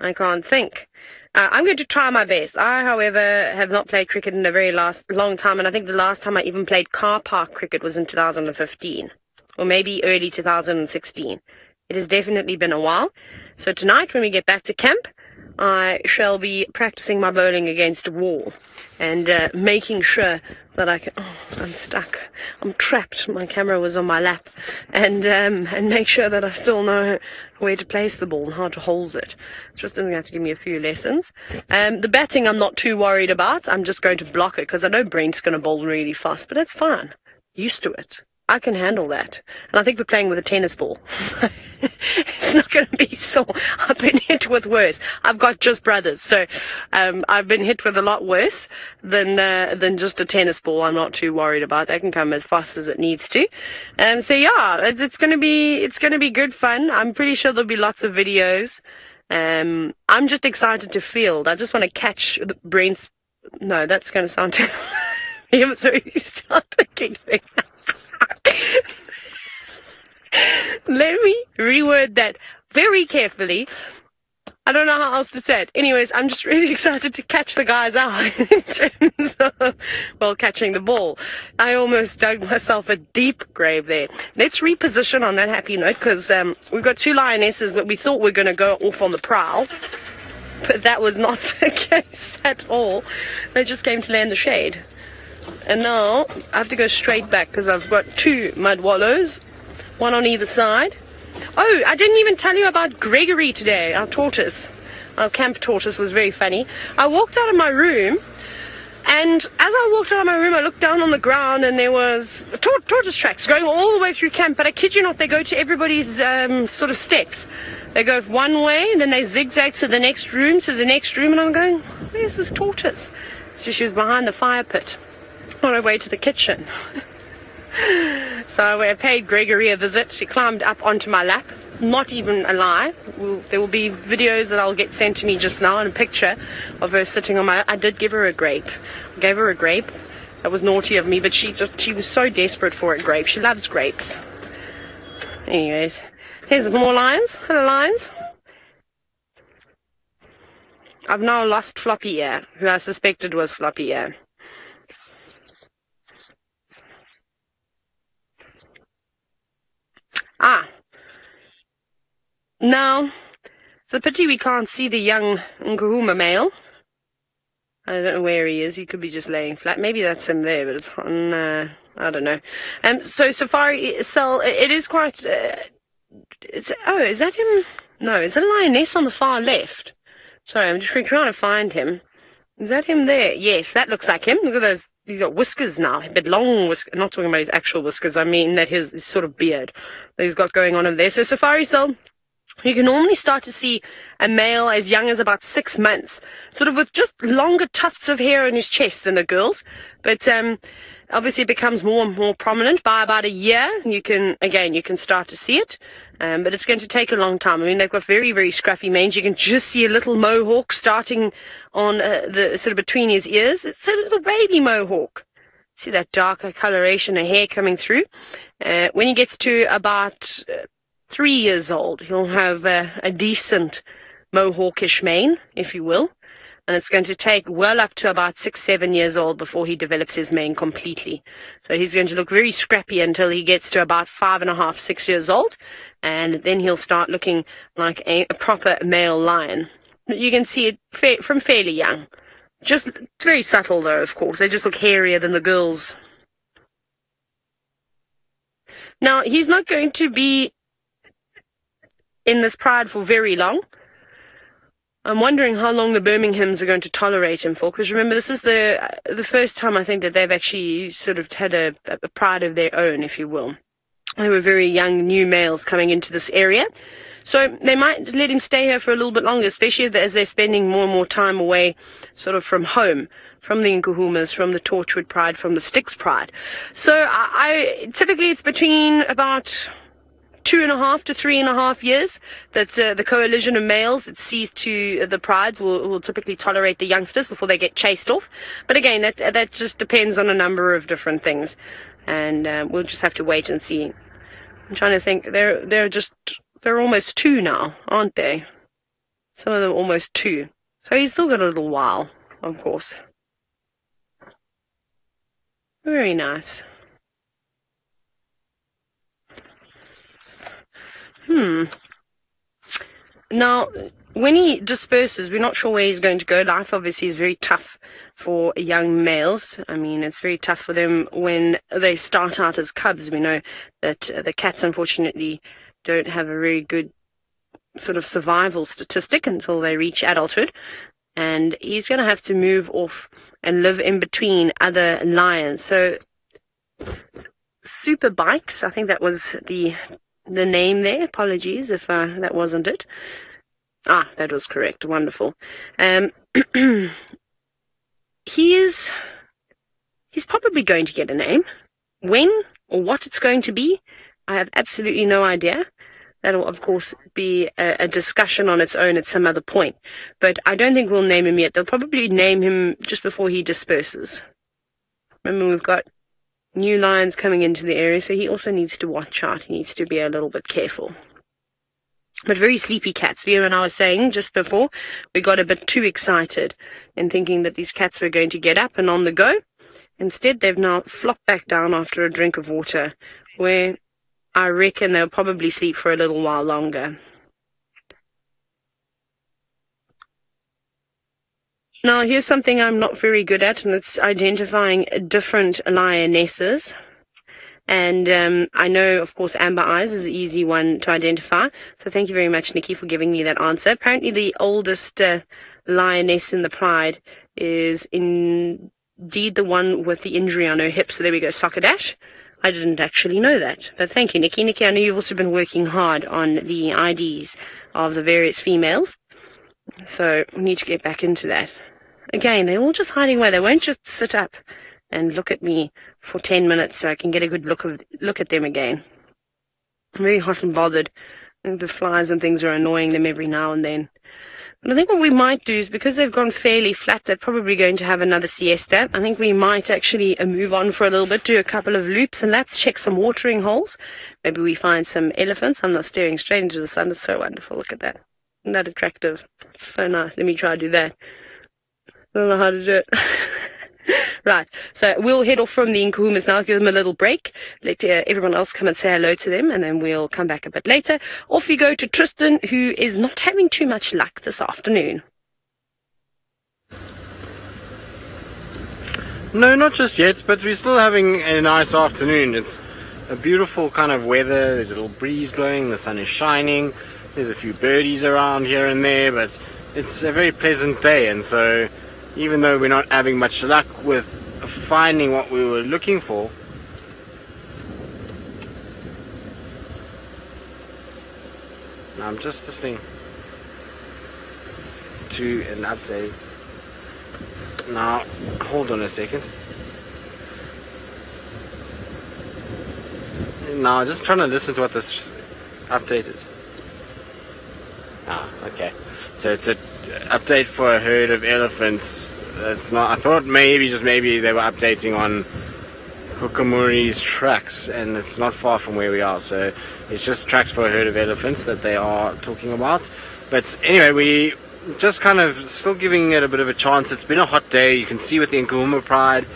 I can't think. Uh, I'm going to try my best. I, however, have not played cricket in a very last, long time, and I think the last time I even played car park cricket was in 2015, or maybe early 2016. It has definitely been a while. So tonight, when we get back to camp, I shall be practicing my bowling against a wall and uh, making sure that I can. Oh, I'm stuck. I'm trapped. My camera was on my lap, and um, and make sure that I still know where to place the ball and how to hold it. Tristan's going to have to give me a few lessons. Um, the batting, I'm not too worried about. I'm just going to block it because I know Brent's going to bowl really fast, but that's fine. Used to it. I can handle that. And I think we're playing with a tennis ball. it's not going to be sore. I've been hit with worse. I've got just brothers, so um, I've been hit with a lot worse than uh, than just a tennis ball. I'm not too worried about. That can come as fast as it needs to. Um, so yeah, it's going to be it's going to be good fun. I'm pretty sure there'll be lots of videos. Um, I'm just excited to field. I just want to catch the brains. No, that's going to sound too. I'm sorry. Start thinking. Let me reword that very carefully. I don't know how else to say it. Anyways, I'm just really excited to catch the guys out in terms of, well, catching the ball. I almost dug myself a deep grave there. Let's reposition on that happy note because um, we've got two lionesses, but we thought we are going to go off on the prowl. But that was not the case at all. They just came to lay in the shade. And now I have to go straight back because I've got two mud wallows, one on either side. Oh, I didn't even tell you about Gregory today, our tortoise. Our camp tortoise was very funny. I walked out of my room, and as I walked out of my room, I looked down on the ground, and there was tor- tortoise tracks going all the way through camp. But I kid you not, they go to everybody's um, sort of steps. They go one way, and then they zigzag to the next room, to the next room, and I'm going, where's this tortoise? So she was behind the fire pit on her way to the kitchen. so I paid Gregory a visit. She climbed up onto my lap. Not even a lie. We'll, there will be videos that I'll get sent to me just now and a picture of her sitting on my. I did give her a grape. I gave her a grape. That was naughty of me, but she just she was so desperate for a grape. She loves grapes. Anyways, here's more lions. Hello, lions. I've now lost Floppy Ear, who I suspected was Floppy Ear. Ah. Now, it's a pity we can't see the young Nkuhuma male. I don't know where he is. He could be just laying flat. Maybe that's him there, but it's on. Uh, I don't know. Um, so Safari Cell, it is quite. Uh, it's, oh, is that him? No, is a lioness on the far left. Sorry, I'm just trying to find him. Is that him there? Yes, that looks like him. Look at those. He's got whiskers now, a bit long whiskers. Not talking about his actual whiskers. I mean that his, his sort of beard that he's got going on over there. So Safari Cell, you can normally start to see a male as young as about six months, sort of with just longer tufts of hair on his chest than the girls. But um, obviously it becomes more and more prominent by about a year. You can, again, you can start to see it. Um, but it's going to take a long time. I mean, they've got very, very scruffy mange. You can just see a little mohawk starting on uh, the sort of between his ears. It's a little baby mohawk. See that darker coloration of hair coming through. Uh, when he gets to about uh, three years old, he'll have a decent mohawkish mane, if you will and it's going to take well up to about six, seven years old before he develops his mane completely. So he's going to look very scrappy until he gets to about five and a half, six years old, and then he'll start looking like a, a proper male lion. You can see it fa- from fairly young. Just very subtle, though, of course. They just look hairier than the girls. Now, he's not going to be in this pride for very long. I'm wondering how long the Birminghams are going to tolerate him for, because remember, this is the the first time I think that they've actually sort of had a, a pride of their own, if you will. They were very young new males coming into this area. So they might let him stay here for a little bit longer, especially as they're spending more and more time away sort of from home, from the Nkuhumas, from the Torchwood Pride, from the Styx Pride. So I, I typically it's between about two and a half to three and a half years that uh, the coalition of males that sees to the prides will, will typically tolerate the youngsters before they get chased off. But again, that that just depends on a number of different things, and uh, we'll just have to wait and see. I'm trying to think. They're they're just they're almost two now, aren't they? Some of them almost two. So he's still got a little while, of course. Very nice. Hmm. Now, when he disperses, we're not sure where he's going to go. Life obviously is very tough for young males. I mean, it's very tough for them when they start out as cubs. We know that uh, the cats, unfortunately, don't have a very good sort of survival statistic until they reach adulthood. And he's going to have to move off and live in between other lions. So, super bikes, I think that was the the name there. Apologies if uh, that wasn't it. Ah, that was correct. Wonderful. Um, he is. He's probably going to get a name. When or what it's going to be, I have absolutely no idea. That'll, of course, be a, a, discussion on its own at some other point. But I don't think we'll name him yet. They'll probably name him just before he disperses. Remember, we've got new lions coming into the area, so he also needs to watch out. He needs to be a little bit careful. But very sleepy cats. Via and I were saying just before, we got a bit too excited in thinking that these cats were going to get up and on the go. Instead, they've now flopped back down after a drink of water, where I reckon they'll probably sleep for a little while longer. Now, here's something I'm not very good at, and it's identifying different lionesses. And um, I know, of course, amber eyes is an easy one to identify. So thank you very much, Nikki, for giving me that answer. Apparently, the oldest uh, lioness in the pride is indeed the one with the injury on her hip. So there we go, soccer dash. I didn't actually know that. But thank you, Nikki. Nikki, I know you've also been working hard on the IDs of the various females. So we need to get back into that. Again, they're all just hiding away. They won't just sit up and look at me for 10 minutes so I can get a good look of look at them again. I'm very hot and bothered. The flies and things are annoying them every now and then. But I think what we might do is because they've gone fairly flat, they're probably going to have another siesta. I think we might actually uh, move on for a little bit, do a couple of loops, and let's check some watering holes. Maybe we find some elephants. I'm not staring straight into the sun. It's so wonderful. Look at that. Isn't that attractive? It's so nice. Let me try to do that. I don't know how to do it. right, so we'll head off from the Nkuhumas now, give them a little break, let uh, everyone else come and say hello to them, and then we'll come back a bit later. Off we go to Tristan, who is not having too much luck this afternoon. No, not just yet, but we're still having a nice afternoon. It's a beautiful kind of weather. There's a little breeze blowing, the sun is shining. There's a few birdies around here and there, but it's a very pleasant day, and so even though we're not having much luck with finding what we were looking for, now I'm just listening to an update. Now, hold on a second. Now, just trying to listen to what this update is. Ah, okay. So it's a update for a herd of elephants. It's not. I thought maybe just maybe they were updating on Hukumuri's tracks, and it's not far from where we are. So it's just tracks for a herd of elephants that they are talking about. But anyway, we just kind of still giving it a bit of a chance. It's been a hot day. You can see with the Nkuhuma Pride,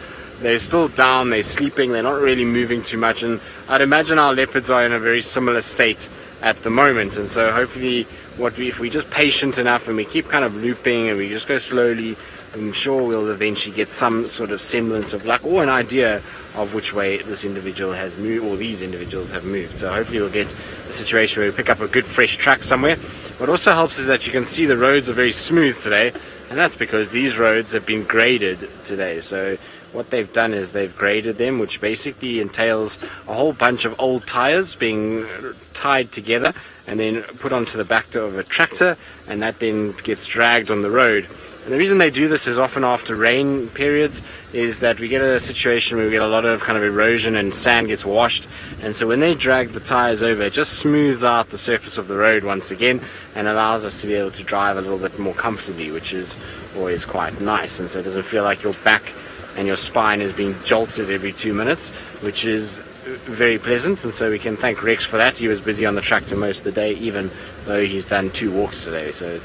they're still down. They're sleeping. They're not really moving too much. And I'd imagine our leopards are in a very similar state at the moment. And so hopefully what we, if we just patient enough and we keep kind of looping and we just go slowly, I'm sure we'll eventually get some sort of semblance of luck or an idea of which way this individual has moved or these individuals have moved. So hopefully we'll get a situation where we pick up a good fresh track somewhere. What also helps is that you can see the roads are very smooth today, and that's because these roads have been graded today. So what they've done is they've graded them, which basically entails a whole bunch of old tires being tied together and then put onto the back of a tractor, and that then gets dragged on the road. And the reason they do this is often after rain periods is that we get a situation where we get a lot of kind of erosion and sand gets washed. And so when they drag the tires over, it just smooths out the surface of the road once again and allows us to be able to drive a little bit more comfortably, which is always quite nice. And so it doesn't feel like your back and your spine is being jolted every two minutes, which is very pleasant, and so we can thank Rex for that. He was busy on the tractor most of the day, even though he's done two walks today. So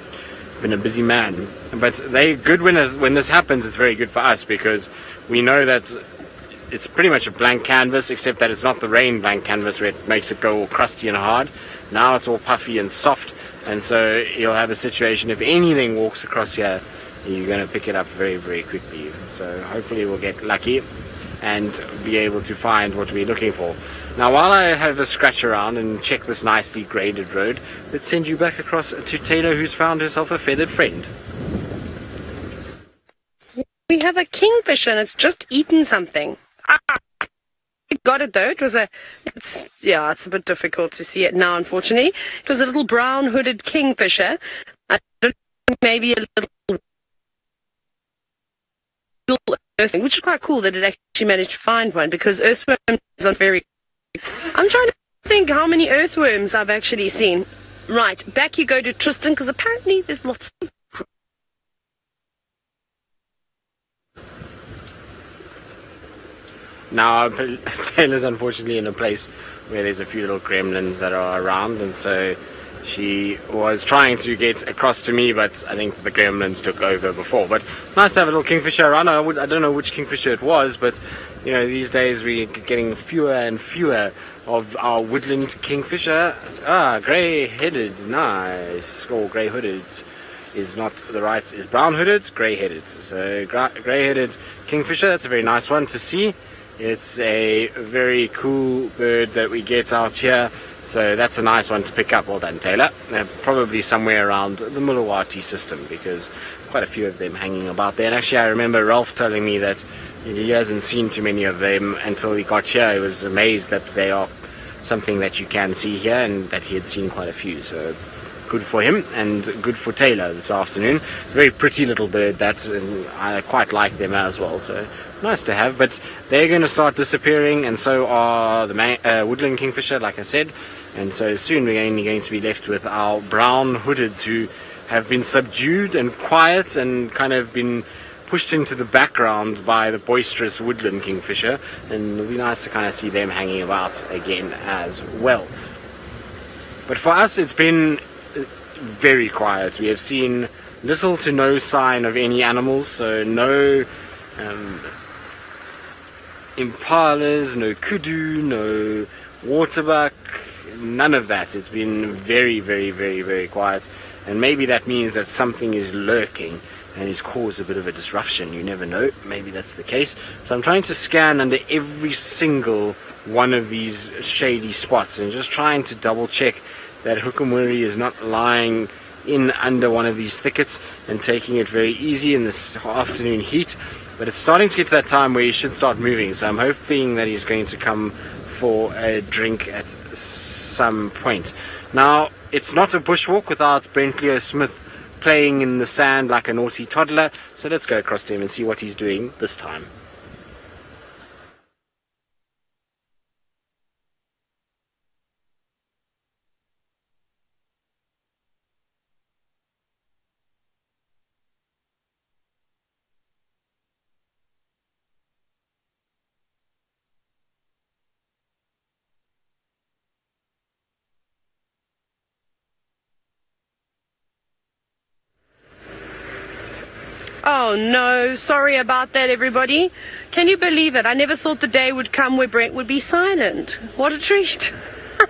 been a busy man. But they good when when this happens. It's very good for us because we know that it's pretty much a blank canvas, except that it's not the rain blank canvas where it makes it go all crusty and hard. Now it's all puffy and soft, and so you'll have a situation if anything walks across here, you're going to pick it up very very quickly. So hopefully we'll get lucky and be able to find what we're looking for. Now, while I have a scratch around and check this nicely graded road, let's send you back across to Taylor, who's found herself a feathered friend. We have a kingfisher and it's just eaten something. Ah, It got it though. It was a, it's, yeah, it's a bit difficult to see it now, unfortunately. It was a little brown hooded kingfisher. maybe a little earthworm, which is quite cool that it actually managed to find one because earthworms are very. I'm trying to think how many earthworms I've actually seen. Right, back you go to Tristan because apparently there's lots of. Now, Taylor's unfortunately in a place where there's a few little gremlins that are around, and so She was trying to get across to me, but I think the gremlins took over before. But nice to have a little kingfisher around. I, would, I don't know which kingfisher it was, but you know these days we're getting fewer and fewer of our woodland kingfisher. Ah, grey-headed, nice. Or grey-hooded is not the right. Is brown-hooded, grey-headed. So grey-headed kingfisher. That's a very nice one to see. It's a very cool bird that we get out here. So that's a nice one to pick up. Well done, Taylor. They're probably somewhere around the Mlowathi system because quite a few of them hanging about there. And actually, I remember Ralph telling me that he hasn't seen too many of them until he got here. He was amazed that they are something that you can see here and that he had seen quite a few. So good for him and good for Taylor this afternoon. Very pretty little bird that, and I quite like them as well. So nice to have, but they're going to start disappearing, and so are the man, uh, woodland kingfisher, like I said. And so soon we're only going to be left with our brown hoodeds who have been subdued and quiet and kind of been pushed into the background by the boisterous woodland kingfisher. And it'll be nice to kind of see them hanging about again as well. But for us, it's been uh, very quiet. We have seen little to no sign of any animals, so no um, impalas, no kudu, no waterbuck, none of that. It's been very, very, very, very quiet. And maybe that means that something is lurking and has caused a bit of a disruption. You never know. Maybe that's the case. So I'm trying to scan under every single one of these shady spots and just trying to double check that Hukumuri is not lying in under one of these thickets and taking it very easy in this afternoon heat. But it's starting to get to that time where he should start moving, so I'm hoping that he's going to come for a drink at some point. Now, it's not a bushwalk without Brent Leo Smith playing in the sand like a naughty toddler, so let's go across to him and see what he's doing this time. Oh no, sorry about that, everybody. Can you believe it? I never thought the day would come where Brent would be silent. What a treat.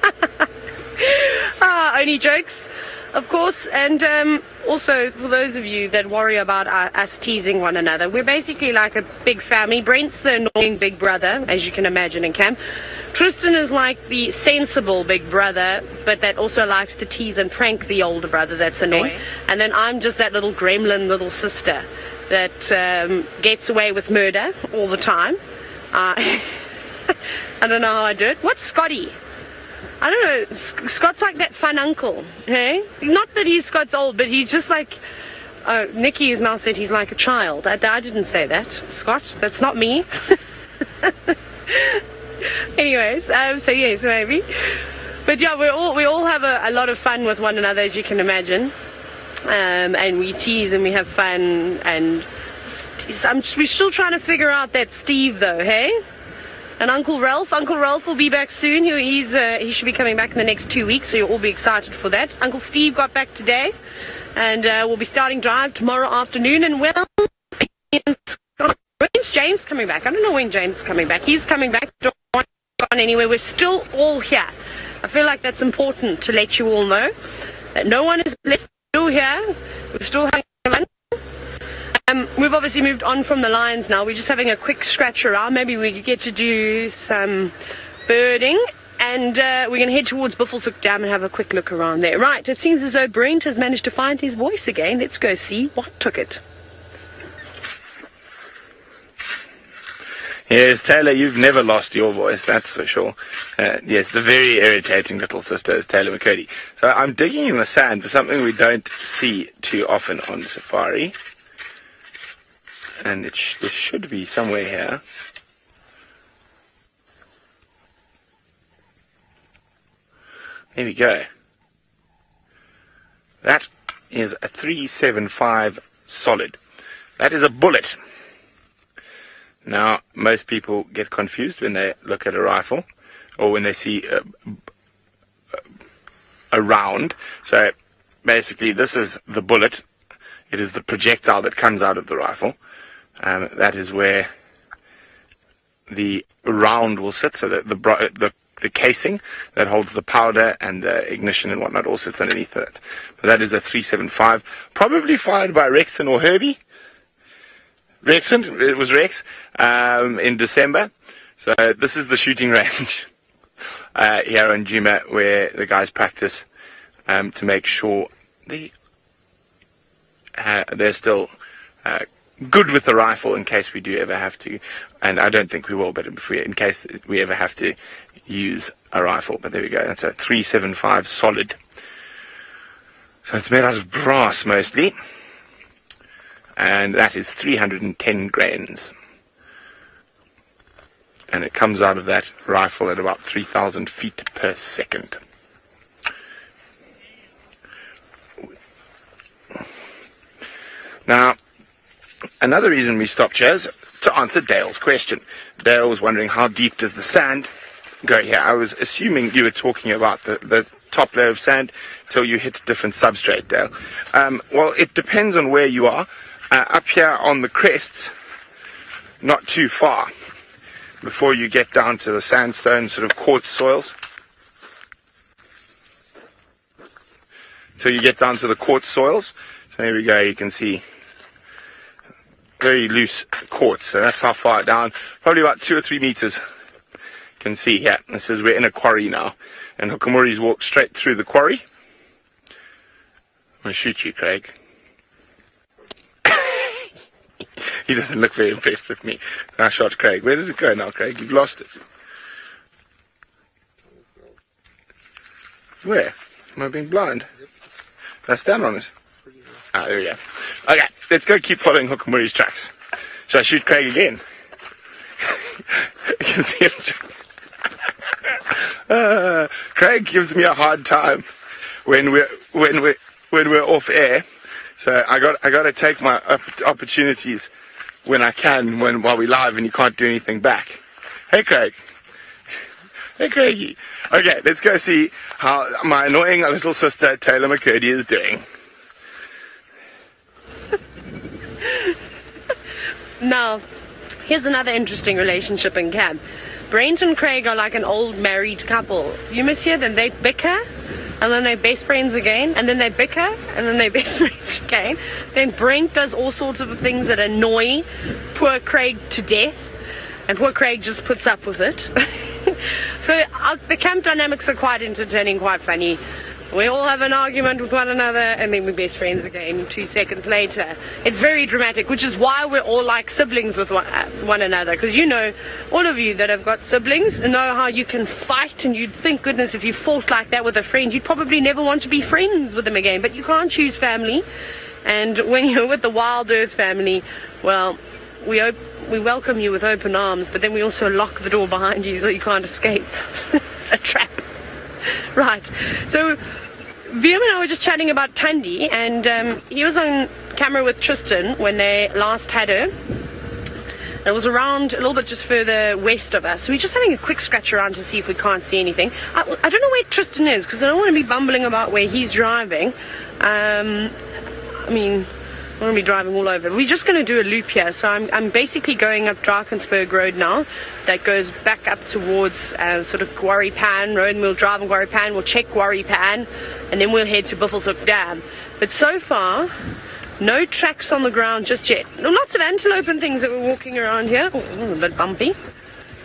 ah, only jokes, of course. And um, also, for those of you that worry about uh, us teasing one another, we're basically like a big family. Brent's the annoying big brother, as you can imagine in camp. Tristan is like the sensible big brother, but that also likes to tease and prank the older brother that's annoying. And then I'm just that little gremlin little sister that um, gets away with murder all the time. Uh, I don't know how I do it. What's Scotty? I don't know. Scott's like that fun uncle, hey? Not that he's Scott's old, but he's just like. Uh, Nikki has now said he's like a child. I, I didn't say that, Scott. That's not me. Anyways, um, so yes, maybe. But yeah, we all we all have a, a lot of fun with one another, as you can imagine um, and we tease and we have fun and I'm, we're still trying to figure out that Steve though, hey? And Uncle Ralph, Uncle Ralph will be back soon. He, he's uh, he should be coming back in the next two weeks, so you'll all be excited for that. Uncle Steve got back today, and uh, we'll be starting drive tomorrow afternoon. And well, when's James coming back? I don't know when James is coming back. He's coming back. Gone anywhere. We're still all here. I feel like that's important to let you all know that no one is left still here. We're still having fun. Um, we've obviously moved on from the lions now. We're just having a quick scratch around. Maybe we get to do some birding. And uh, we're going to head towards Buffelshoek Dam and have a quick look around there. Right, it seems as though Brent has managed to find his voice again. Let's go see what took it. Yes, Taylor, you've never lost your voice, that's for sure. Uh, yes, the very irritating little sister is Taylor McCurdy. So I'm digging in the sand for something we don't see too often on safari. And it sh- there should be somewhere here. There we go. That is a 375 solid. That is a bullet. Now, most people get confused when they look at a rifle or when they see a, a round. So basically, this is the bullet. It is the projectile that comes out of the rifle. Um, that is where the round will sit. So the the the casing that holds the powder and the ignition and whatnot all sits underneath it. But that is a 375, probably fired by Rexon or Herbie. Rexon, it was Rex, um, in December. So this is the shooting range uh, here in Djuma where the guys practice um, to make sure they uh, they're still uh, good with the rifle in case we do ever have to. And I don't think we will, but if we, in case we ever have to use a rifle. But there we go. That's a 375 solid. So it's made out of brass mostly. And that is 310 grains. And it comes out of that rifle at about 3,000 feet per second. Now, another reason we stopped here is to answer Dale's question. Dale was wondering how deep does the sand go here? I was assuming you were talking about the, the top layer of sand till you hit a different substrate, Dale. Um, well, it depends on where you are. Uh, up here on the crests, not too far, before you get down to the sandstone sort of quartz soils. So you get down to the quartz soils. So there we go, you can see very loose quartz. So that's how far down, probably about two or three meters. You can see here. This is we're in a quarry now, and Hukumuri's walked straight through the quarry. I'm gonna shoot you, Craig. he doesn't look very impressed with me. I shot Craig. Where did it go now, Craig? You've lost it. Where? Am I being blind? Did I stand on it? Ah, there we go. Okay, let's go keep following Hukumuri's tracks. Should I shoot Craig again? you can see him. Uh, Craig gives me a hard time when we're when we when we're off air. So I got I got to take my opportunities when I can when while we live and you can't do anything back. Hey Craig. Hey Craigie. Okay, let's go see how my annoying little sister Taylor McCurdy is doing. Now, here's another interesting relationship in camp. Brent and Craig are like an old married couple. You miss hear them, they bicker, and then they're best friends again, and then they bicker, and then they're best friends again. Then Brent does all sorts of things that annoy poor Craig to death, and poor Craig just puts up with it. so uh, the camp dynamics are quite entertaining, quite funny. We all have an argument with one another and then we're best friends again two seconds later. It's very dramatic, which is why we're all like siblings with one, uh, another. Because you know, all of you that have got siblings know how you can fight, and you'd think, goodness, if you fought like that with a friend, you'd probably never want to be friends with them again. But you can't choose family. And when you're with the Wild Earth family, well, we op- we welcome you with open arms, but then we also lock the door behind you so you can't escape. it's a trap. Right. So, Viam and I were just chatting about Thandi, and um, he was on camera with Tristan when they last had her. It was around a little bit just further west of us. So we're just having a quick scratch around to see if we can't see anything. I, I don't know where Tristan is because I don't want to be bumbling about where he's driving. Um, I mean, I'm going to be driving all over. We're just going to do a loop here. So I'm, I'm basically going up Drakensberg Road now. That goes back up towards uh, sort of Quarry Pan Road. And we'll drive on Quarry Pan. We'll check Quarry Pan. And then we'll head to Buffelshoek Dam. But so far, no tracks on the ground just yet. Lots of antelope and things that we're walking around here. Oh, a bit bumpy.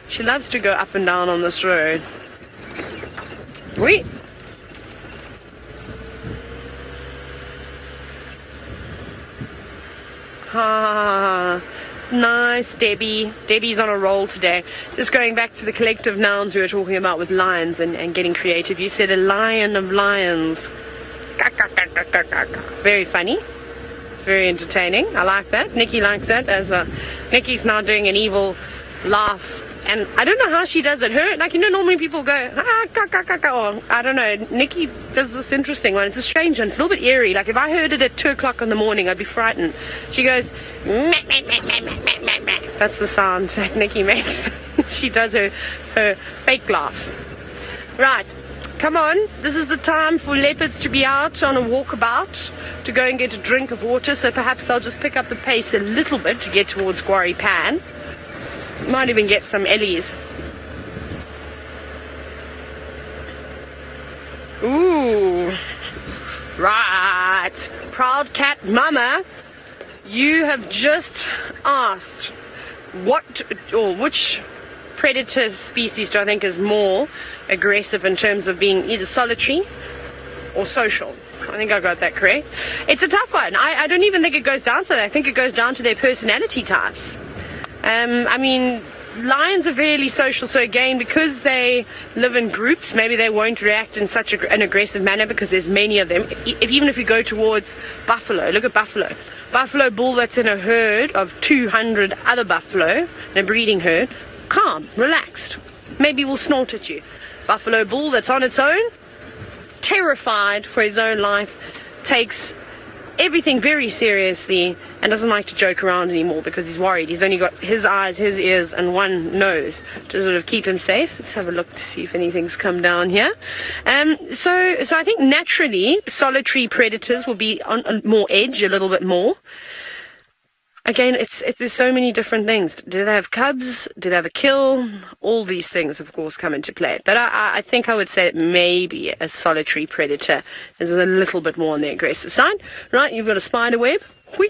She loves to go up and down on this road. Wait. Ah, nice, Debbie. Debbie's on a roll today. Just going back to the collective nouns we were talking about with lions and, and getting creative. You said a lion of lions. Very funny. Very entertaining. I like that. Nikki likes that. As well. Nikki's now doing an evil laugh. And I don't know how she does it. Her, like, you know, normally people go, ah, ka, ka, ka, ka, or I don't know. Nikki does this interesting one. It's a strange one. It's a little bit eerie. Like, if I heard it at 2 o'clock in the morning, I'd be frightened. She goes, meh, meh, meh, meh, meh, meh, meh. That's the sound that Nikki makes. she does her, her fake laugh. Right. Come on, this is the time for leopards to be out on a walkabout to go and get a drink of water. So perhaps I'll just pick up the pace a little bit to get towards Quarry Pan. Might even get some ellies. Ooh. Right. Proud cat mama, you have just asked what or which predator species do I think is more aggressive in terms of being either solitary or social? I think I got that correct. It's a tough one. I, I don't even think it goes down to that. I think it goes down to their personality types. Um, I mean, lions are fairly social, so again, because they live in groups, maybe they won't react in such a, an aggressive manner because there's many of them. If, even if you go towards buffalo, look at buffalo. Buffalo bull that's in a herd of 200 other buffalo, in a breeding herd, calm, relaxed. Maybe will snort at you. Buffalo bull that's on its own, terrified for his own life, takes everything very seriously and doesn't like to joke around anymore because he's worried. He's only got his eyes, his ears, and one nose to sort of keep him safe. Let's have a look to see if anything's come down here. Um, so, so I think naturally solitary predators will be on, on more edge a little bit more again, it's it, there's so many different things. Do they have cubs? Do they have a kill? All these things, of course, come into play. But I, I think I would say maybe a solitary predator is a little bit more on the aggressive side. Right, you've got a spider web.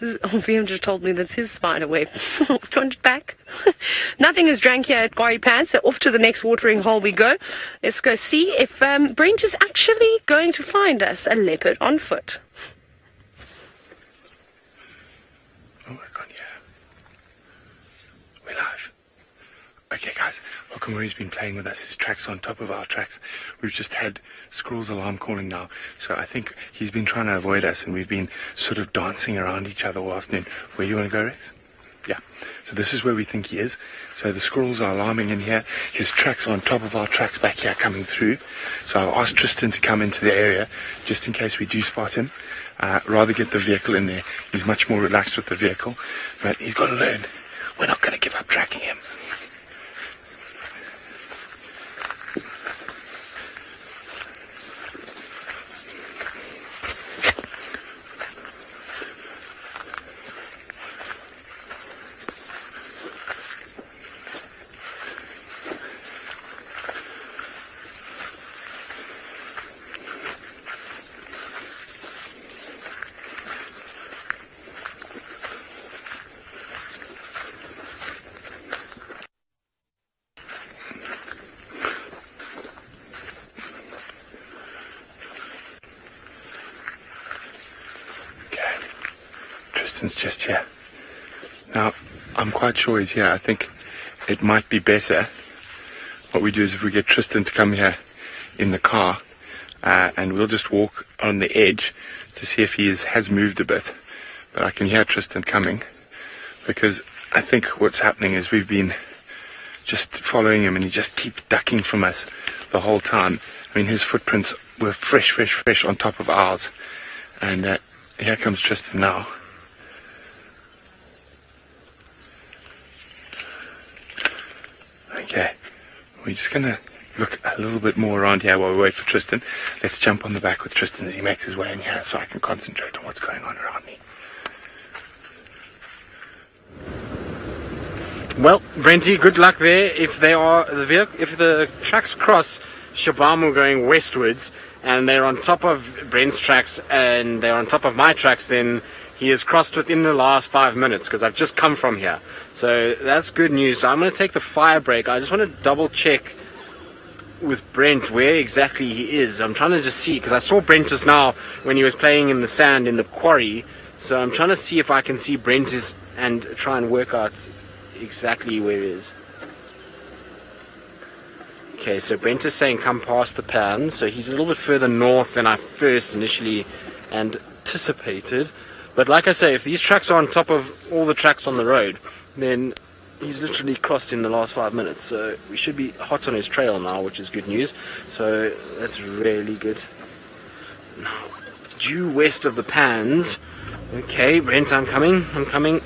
Oh, VM just told me that's his spider web. Turned it back. Nothing is drank here at Quarry Pan, so off to the next watering hole we go. Let's go see if um, Brent is actually going to find us a leopard on foot. Okay, guys, he's been playing with us. His tracks on top of our tracks. We've just had Squirrel's alarm calling now, so I think he's been trying to avoid us, and we've been sort of dancing around each other all afternoon. Where do you want to go, Rex? Yeah. So this is where we think he is. So the squirrels are alarming in here. His tracks are on top of our tracks back here coming through. So I've asked Tristan to come into the area just in case we do spot him. Uh, rather get the vehicle in there. He's much more relaxed with the vehicle, but he's got to learn. We're not going to give up tracking him. Tristan's just here. Now, He's here. I think it might be better. What we do is if we get Tristan to come here in the car, uh, and we'll just walk on the edge to see if he is, has moved a bit. But I can hear Tristan coming because I think what's happening is we've been just following him and he just keeps ducking from us the whole time. I mean, his footprints were fresh, fresh, fresh on top of ours. And uh, here comes Tristan now. Okay, we're just gonna look a little bit more around here while we wait for Tristan. Let's jump on the back with Tristan as he makes his way in here so I can concentrate on what's going on around me. Well, Brenty, good luck there. If they are the vehicle, if the tracks cross Shabamu going westwards, and they're on top of Brent's tracks, and they're on top of my tracks, then he has crossed within the last five minutes because I've just come from here. So that's good news. So I'm going to take the fire break. I just want to double check with Brent where exactly he is. I'm trying to just see because I saw Brent just now when he was playing in the sand in the quarry. So I'm trying to see if I can see Brent is and try and work out exactly where he is. Okay, so Brent is saying come past the pan, so he's a little bit further north than I first initially anticipated. But like I say, if these tracks are on top of all the tracks on the road, then he's literally crossed in the last five minutes. So we should be hot on his trail now, which is good news. So that's really good. Now, due west of the pans. Okay, Brent, I'm coming. I'm coming.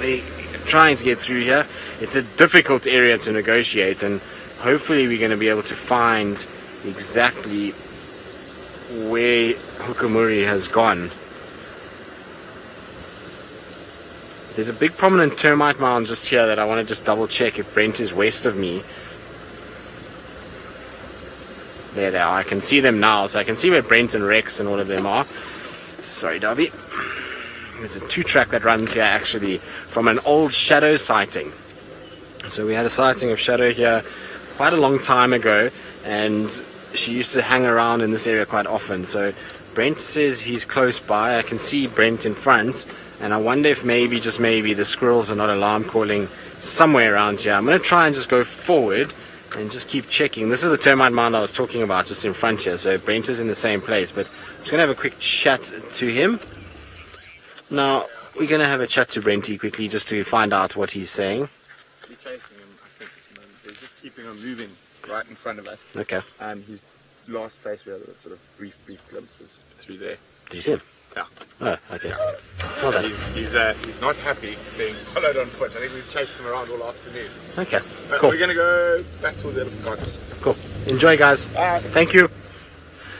We're trying to get through here. It's a difficult area to negotiate, and hopefully we're going to be able to find exactly where Hukumuri has gone. There's a big prominent termite mound just here that I want to just double check if Brent is west of me. There they are. I can see them now, so I can see where Brent and Rex and all of them are. Sorry, Darby. There's a two track that runs here actually from an old shadow sighting. So we had a sighting of shadow here quite a long time ago, and she used to hang around in this area quite often. So Brent says he's close by. I can see Brent in front, and I wonder if maybe, just maybe, the squirrels are not alarm calling somewhere around here. I'm going to try and just go forward and just keep checking. This is the termite mound I was talking about just in front here. So Brent is in the same place, but I'm just going to have a quick chat to him. Now, we're going to have a chat to Brenty quickly just to find out what he's saying. We're chasing him, I think, at the moment. So he's just keeping on moving right in front of us. Okay. And his last place we had a sort of brief, brief glimpse was through there. Did you see him? Yeah. Oh, okay. Well done. He's, he's, uh, he's not happy being followed on foot. I think we've chased him around all afternoon. Okay. But Cool. we're going to go back to the elephant carcass. Cool. Enjoy, guys. Bye. Thank you.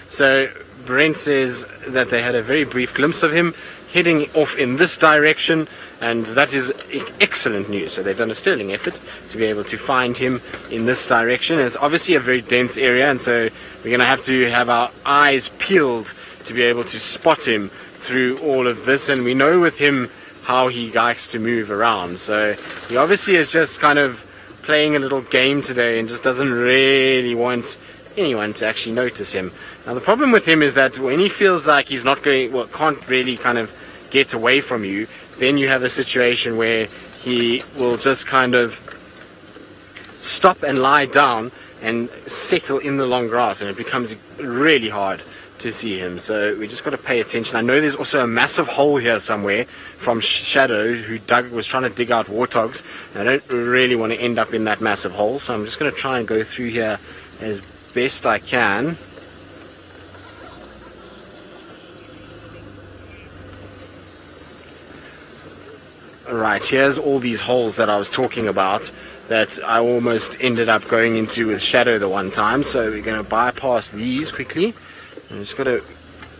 So Brent says that they had a very brief glimpse of him heading off in this direction, and that is excellent news. So they've done a sterling effort to be able to find him in this direction. It's obviously a very dense area, and so we're going to have to have our eyes peeled to be able to spot him through all of this. And we know with him how he likes to move around. So he obviously is just kind of playing a little game today and just doesn't really want anyone to actually notice him. Now the problem with him is that when he feels like he's not going, well, can't really kind of get away from you, then you have a situation where he will just kind of stop and lie down and settle in the long grass, and it becomes really hard to see him. So we just got to pay attention. I know there's also a massive hole here somewhere from Shadow, who dug was trying to dig out warthogs. And I don't really want to end up in that massive hole, so I'm just going to try and go through here as best I can. Right, here's all these holes that I was talking about that I almost ended up going into with Shadow the one time. So we're going to bypass these quickly. And just got to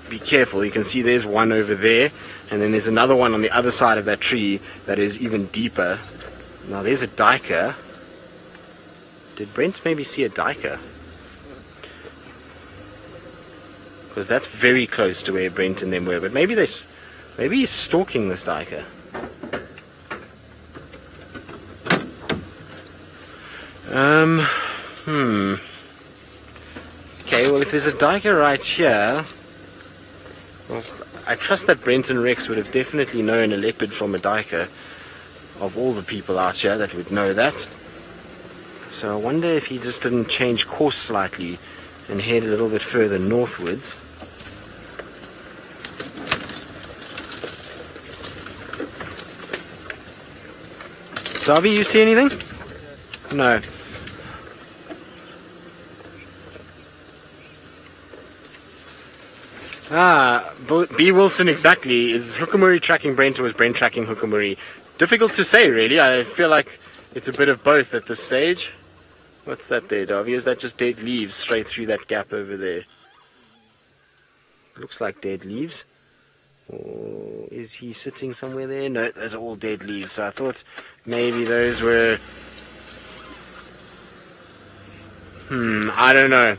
be careful. You can see there's one over there, and then there's another one on the other side of that tree that is even deeper. Now there's a duiker. Did Brent maybe see a duiker? Because that's very close to where Brent and them were, but maybe they, maybe he's stalking this duiker. Um, hmm. Okay, well, if there's a duiker right here, well, I trust that Brent and Rex would have definitely known a leopard from a duiker. Of all the people out here that would know that. So I wonder if he just didn't change course slightly and head a little bit further northwards. Darby, you see anything? No. Ah, B. Wilson exactly. Is Hukumuri tracking Brent or is Brent tracking Hukumuri? Difficult to say, really. I feel like it's a bit of both at this stage. What's that there, Darby? Is that just dead leaves straight through that gap over there? Looks like dead leaves. Or is he sitting somewhere there? No, those are all dead leaves. So I thought maybe those were. Hmm, I don't know.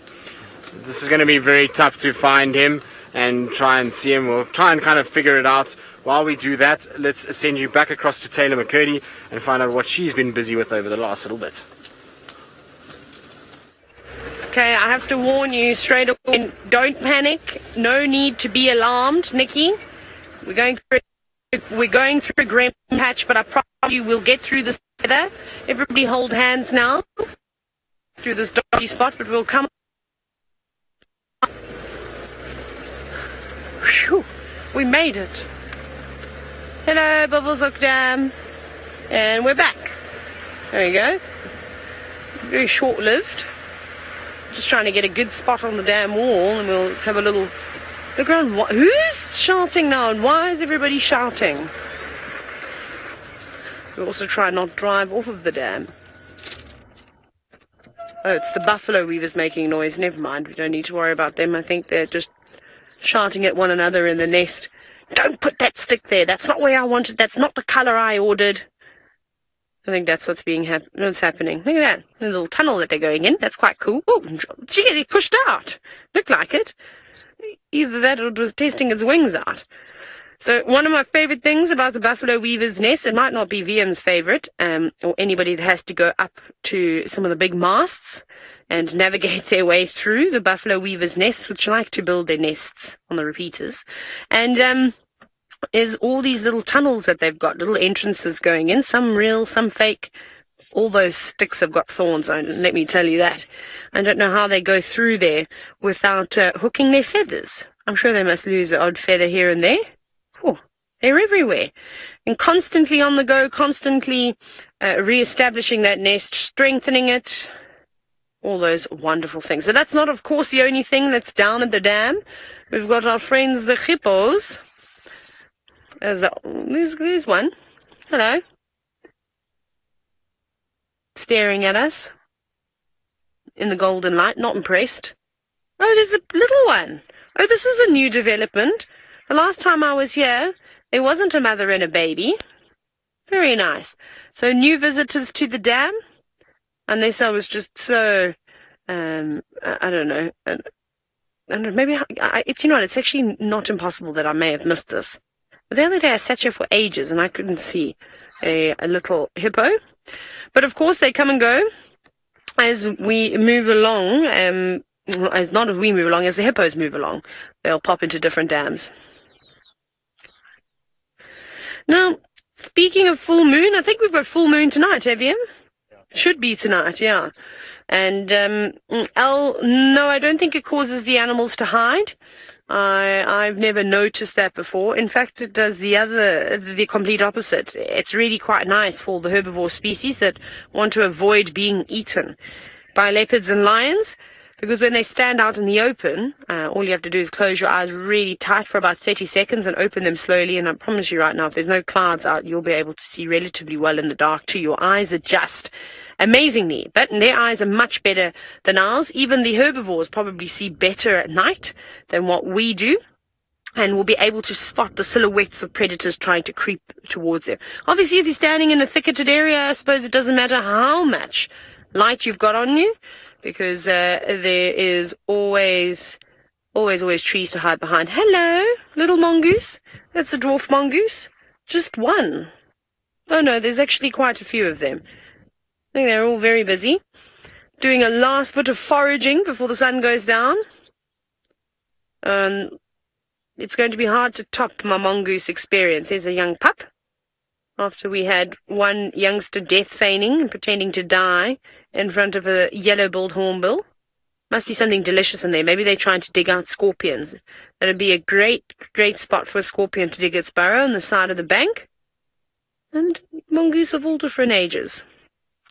This is going to be very tough to find him and try and see him. We'll try and kind of figure it out. While we do that, let's send you back across to Taylor McCurdy and find out what she's been busy with over the last little bit. Okay, I have to warn you straight away. Don't panic. No need to be alarmed, Nikki. We're going through. We're going through a grim patch, but I promise you we'll get through this together. Everybody hold hands now through this dodgy spot, but we'll come. We made it. Hello, Buffelshoek Dam. And we're back. There you go. Very short lived. Just trying to get a good spot on the dam wall and we'll have a little look around. Who's shouting now and why is everybody shouting? We'll also try not drive off of the dam. Oh, it's the buffalo weavers making noise. Never mind. We don't need to worry about them. I think they're just shouting at one another in the nest. Don't put that stick there. That's not where I wanted. It. That's not the color I ordered. I think that's what's being hap- what's happening. Look at that. The little tunnel that they're going in. That's quite cool. Oh, gee, they pushed out. Looked like it. Either that or it was testing its wings out. So one of my favorite things about the Buffalo Weaver's nest, it might not be VM's favorite, um, or anybody that has to go up to some of the big masts and navigate their way through the Buffalo Weaver's nests, which like to build their nests on the repeaters. And, um, is all these little tunnels that they've got, little entrances going in, some real, some fake. All those sticks have got thorns on, let me tell you that. I don't know how they go through there without uh, hooking their feathers. I'm sure they must lose an odd feather here and there. Oh, They're everywhere and constantly on the go, constantly uh, re-establishing that nest, strengthening it, all those wonderful things. But that's not, of course, the only thing that's down at the dam. We've got our friends, the hippos. There's, a, there's, there's one. Hello. Staring at us in the golden light, not impressed. Oh, there's a little one. Oh, this is a new development. The last time I was here, there wasn't a mother and a baby. Very nice. So new visitors to the dam? Unless I was just so, um, I, I don't know. I, I don't know, maybe, I, I, if you know what, it's actually not impossible that I may have missed this. But the other day I sat here for ages and I couldn't see a, a little hippo. But of course they come and go as we move along, um, as not as we move along, as the hippos move along. They'll pop into different dams. Now, speaking of full moon, I think we've got full moon tonight, have you? Should be tonight, yeah. And um, L, no, I don't think it causes the animals to hide. I I've never noticed that before. In fact, it does the other, the complete opposite. It's really quite nice for the herbivore species that want to avoid being eaten by leopards and lions. Because when they stand out in the open, uh, all you have to do is close your eyes really tight for about 30 seconds and open them slowly. And I promise you right now, if there's no clouds out, you'll be able to see relatively well in the dark too. Your eyes adjust amazingly, but their eyes are much better than ours. Even the herbivores probably see better at night than what we do and will be able to spot the silhouettes of predators trying to creep towards them. Obviously, if you're standing in a thicketed area, I suppose it doesn't matter how much light you've got on you because uh, there is always, always, always trees to hide behind. Hello, little mongoose. That's a dwarf mongoose. Just one. Oh no, there's actually quite a few of them. Think they're all very busy. Doing a last bit of foraging before the sun goes down. Um, it's going to be hard to top my mongoose experience. as a young pup. After we had one youngster death feigning and pretending to die in front of a yellow-billed hornbill. Must be something delicious in there. Maybe they're trying to dig out scorpions. That'd be a great, great spot for a scorpion to dig its burrow on the side of the bank. And mongoose of all different ages.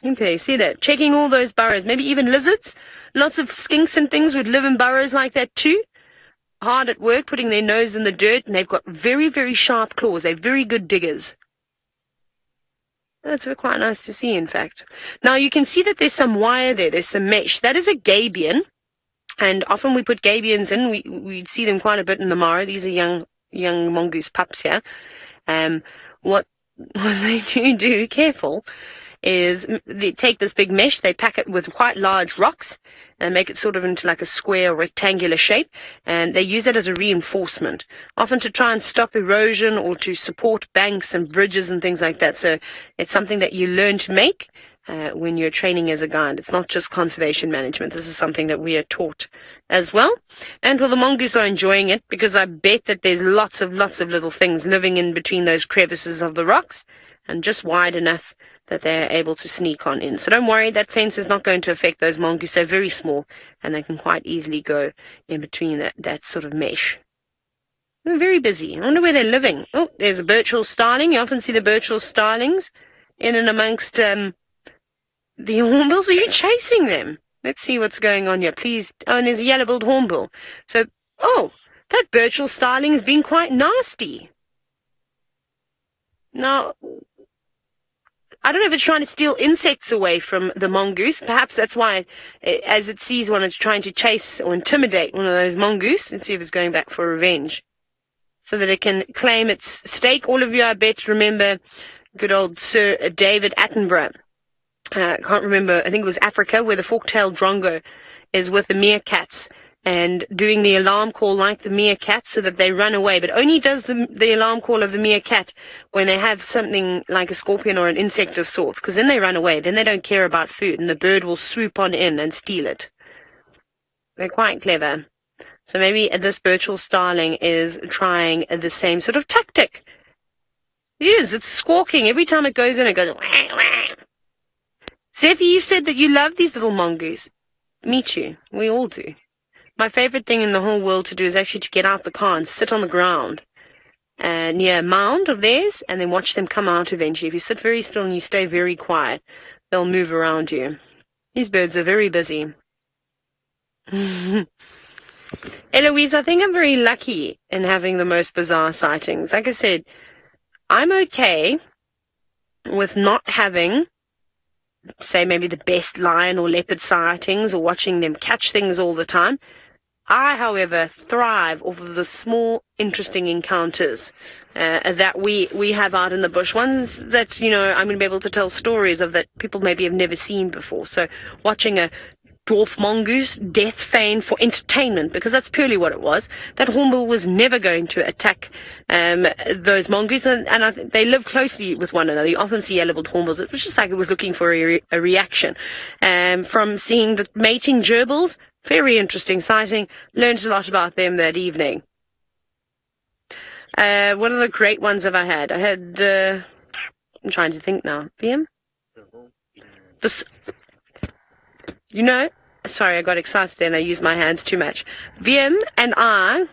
Okay, see that? Checking all those burrows. Maybe even lizards. Lots of skinks and things would live in burrows like that too. Hard at work, putting their nose in the dirt, and they've got very, very sharp claws. They're very good diggers. That's quite nice to see, in fact. Now you can see that there's some wire there. There's some mesh. That is a gabion. And often we put gabions in. We we see them quite a bit in the Mara. These are young young mongoose pups here. Um, what what they do do careful is they take this big mesh, they pack it with quite large rocks and make it sort of into like a square rectangular shape and they use it as a reinforcement, often to try and stop erosion or to support banks and bridges and things like that. So it's something that you learn to make uh, when you're training as a guide. It's not just conservation management. This is something that we are taught as well. And well, the mongoose are enjoying it because I bet that there's lots of, lots of little things living in between those crevices of the rocks and just wide enough that they're able to sneak on in. So don't worry, that fence is not going to affect those mongoose. They're very small and they can quite easily go in between that, that sort of mesh. They're very busy. I wonder where they're living. Oh, there's a Burchell starling. You often see the Burchell starlings in and amongst um, the hornbills. Are you chasing them? Let's see what's going on here. Please. Oh, and there's a yellow-billed hornbill. So, oh, that Burchell starling has been quite nasty. Now, I don't know if it's trying to steal insects away from the mongoose. Perhaps that's why, eh, as it sees one, it's trying to chase or intimidate one of those mongoose and see if it's going back for revenge. So that it can claim its stake. All of you, I bet, remember good old Sir David Attenborough. Uh, I can't remember, I think it was Africa, where the fork-tailed drongo is with the meerkats and doing the alarm call like the meerkat so that they run away, but only does the, the alarm call of the meerkat when they have something like a scorpion or an insect of sorts, because then they run away. Then they don't care about food, and the bird will swoop on in and steal it. They're quite clever. So maybe this Burchell starling is trying the same sort of tactic. It is. It's squawking. Every time it goes in, it goes wah, wah. You said that you love these little mongoose. Me too. We all do. My favorite thing in the whole world to do is actually to get out the car and sit on the ground uh, near a mound of theirs and then watch them come out eventually. If you sit very still and you stay very quiet, they'll move around you. These birds are very busy. Eloise, I think I'm very lucky in having the most bizarre sightings. Like I said, I'm okay with not having say maybe the best lion or leopard sightings or watching them catch things all the time. I, however, thrive off of the small, interesting encounters uh, that we, we have out in the bush. Ones that, you know, I'm going to be able to tell stories of that people maybe have never seen before. So watching a dwarf mongoose death feign for entertainment because that's purely what it was. That hornbill was never going to attack um, those mongoose, and, and I th- they live closely with one another. You often see yellow-billed hornbills. It was just like it was looking for a, re- a reaction um, from seeing the mating gerbils. Very interesting sighting. Learned a lot about them that evening. Uh, what are the great ones have I had? I had. Uh, I'm trying to think now. VM. This, you know, sorry, I got excited then. I used my hands too much. VM and I,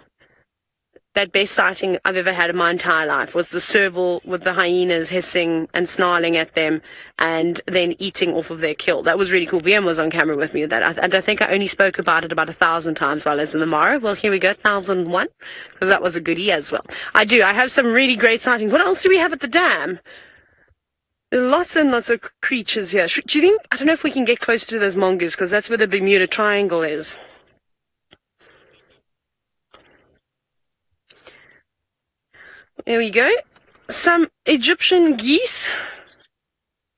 that best sighting I've ever had in my entire life was the serval with the hyenas hissing and snarling at them and then eating off of their kill. That was really cool. VM was on camera with me with that. And I think I only spoke about it about a thousand times while I was in the Mara. Well, here we go, thousand one, because that was a goodie as well. I do. I have some really great sightings. What else do we have at the dam? lots and lots of creatures here. Do you think, I don't know if we can get close to those mongoose, because that's where the Bermuda Triangle is. There we go. Some Egyptian geese.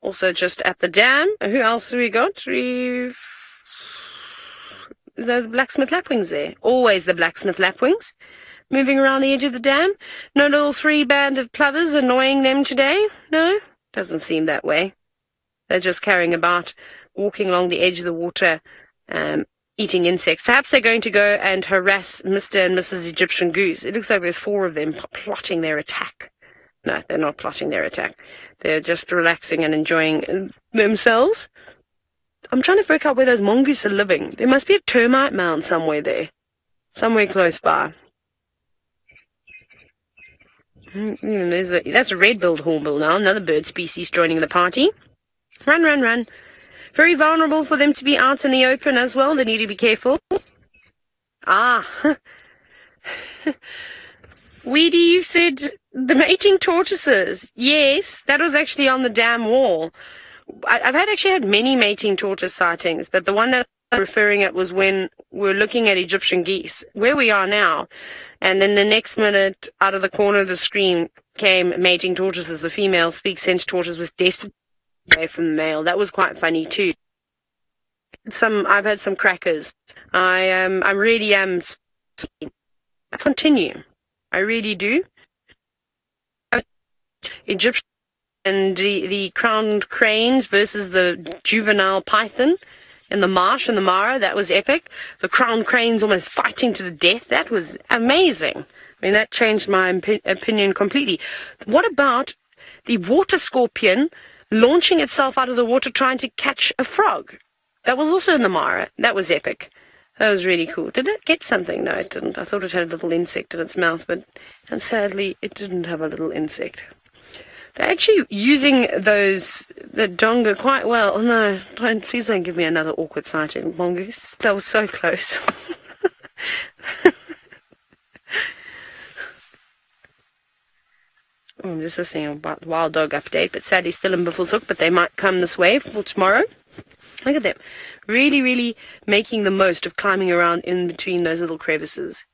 Also just at the dam. Who else we got? We've... The blacksmith lapwings there. Always the blacksmith lapwings. Moving around the edge of the dam. No little three-banded plovers annoying them today? No? Doesn't seem that way. They're just carrying about, walking along the edge of the water, um, eating insects. Perhaps they're going to go and harass Mr. and Mrs. Egyptian Goose. It looks like there's four of them plotting their attack. No, they're not plotting their attack. They're just relaxing and enjoying themselves. I'm trying to work out where those mongoose are living. There must be a termite mound somewhere there. Somewhere close by. Mm, there's a, that's a red-billed hornbill now, another bird species joining the party. Run, run, run. Very vulnerable for them to be out in the open as well. They need to be careful. Ah. Weedy, you said the mating tortoises. Yes, that was actually on the dam wall. I, have had actually had many mating tortoise sightings, but the one that I'm referring at was when we are looking at Egyptian geese, where we are now. And then the next minute, out of the corner of the screen, came mating tortoises. The female speaks sent tortoise with desperate away from the male. That was quite funny too. Some I've had some crackers. I um I really am. I continue. I really do. Egyptian and the, the crowned cranes versus the juvenile python in the marsh and the Mara. That was epic. The crowned cranes almost fighting to the death. That was amazing. I mean, that changed my opinion completely. What about the water scorpion launching itself out of the water trying to catch a frog. That was also in the Mara. That was epic. That was really cool. Did it get something? No, it didn't. I thought it had a little insect in its mouth, but and sadly, it didn't have a little insect. They're actually using those the donga quite well. Oh no, don't please don't give me another awkward sighting, mongoose. That was so close. I'm just listening about the wild dog update, but sadly still in Buffelshoek, but they might come this way for tomorrow. Look at them. Really, really making the most of climbing around in between those little crevices.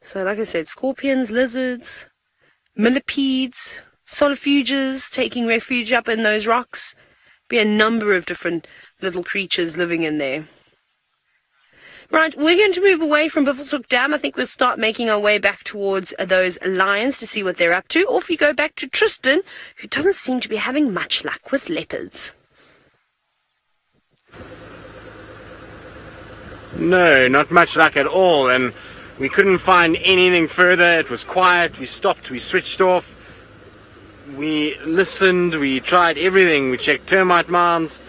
So, like I said, scorpions, lizards, millipedes, solifuges taking refuge up in those rocks. Be a number of different little creatures living in there. Right, we're going to move away from Buffelshoek Dam. I think we'll start making our way back towards uh, those lions to see what they're up to. Or if you go back to Tristan, who doesn't seem to be having much luck with leopards. No, not much luck at all, and we couldn't find anything further. It was quiet. We stopped. We switched off. We listened. We tried everything. We checked termite mounds,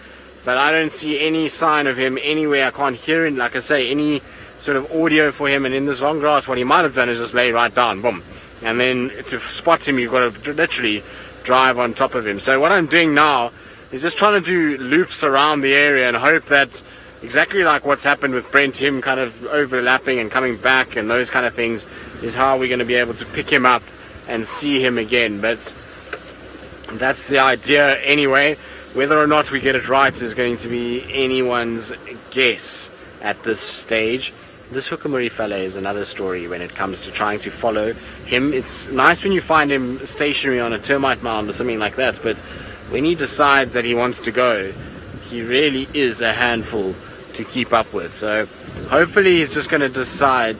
but I don't see any sign of him anywhere. I can't hear him. Like I say, any sort of audio for him. And in this long grass, what he might have done is just lay right down, boom. And then to spot him, you've got to literally drive on top of him. So what I'm doing now is just trying to do loops around the area and hope that exactly like what's happened with Brent, him kind of overlapping and coming back and those kind of things, is how we're going to be able to pick him up and see him again. But that's the idea anyway. Whether or not we get it right is going to be anyone's guess at this stage. This Hukumuri fella is another story when it comes to trying to follow him. It's nice when you find him stationary on a termite mound or something like that, but when he decides that he wants to go, he really is a handful to keep up with. So hopefully he's just going to decide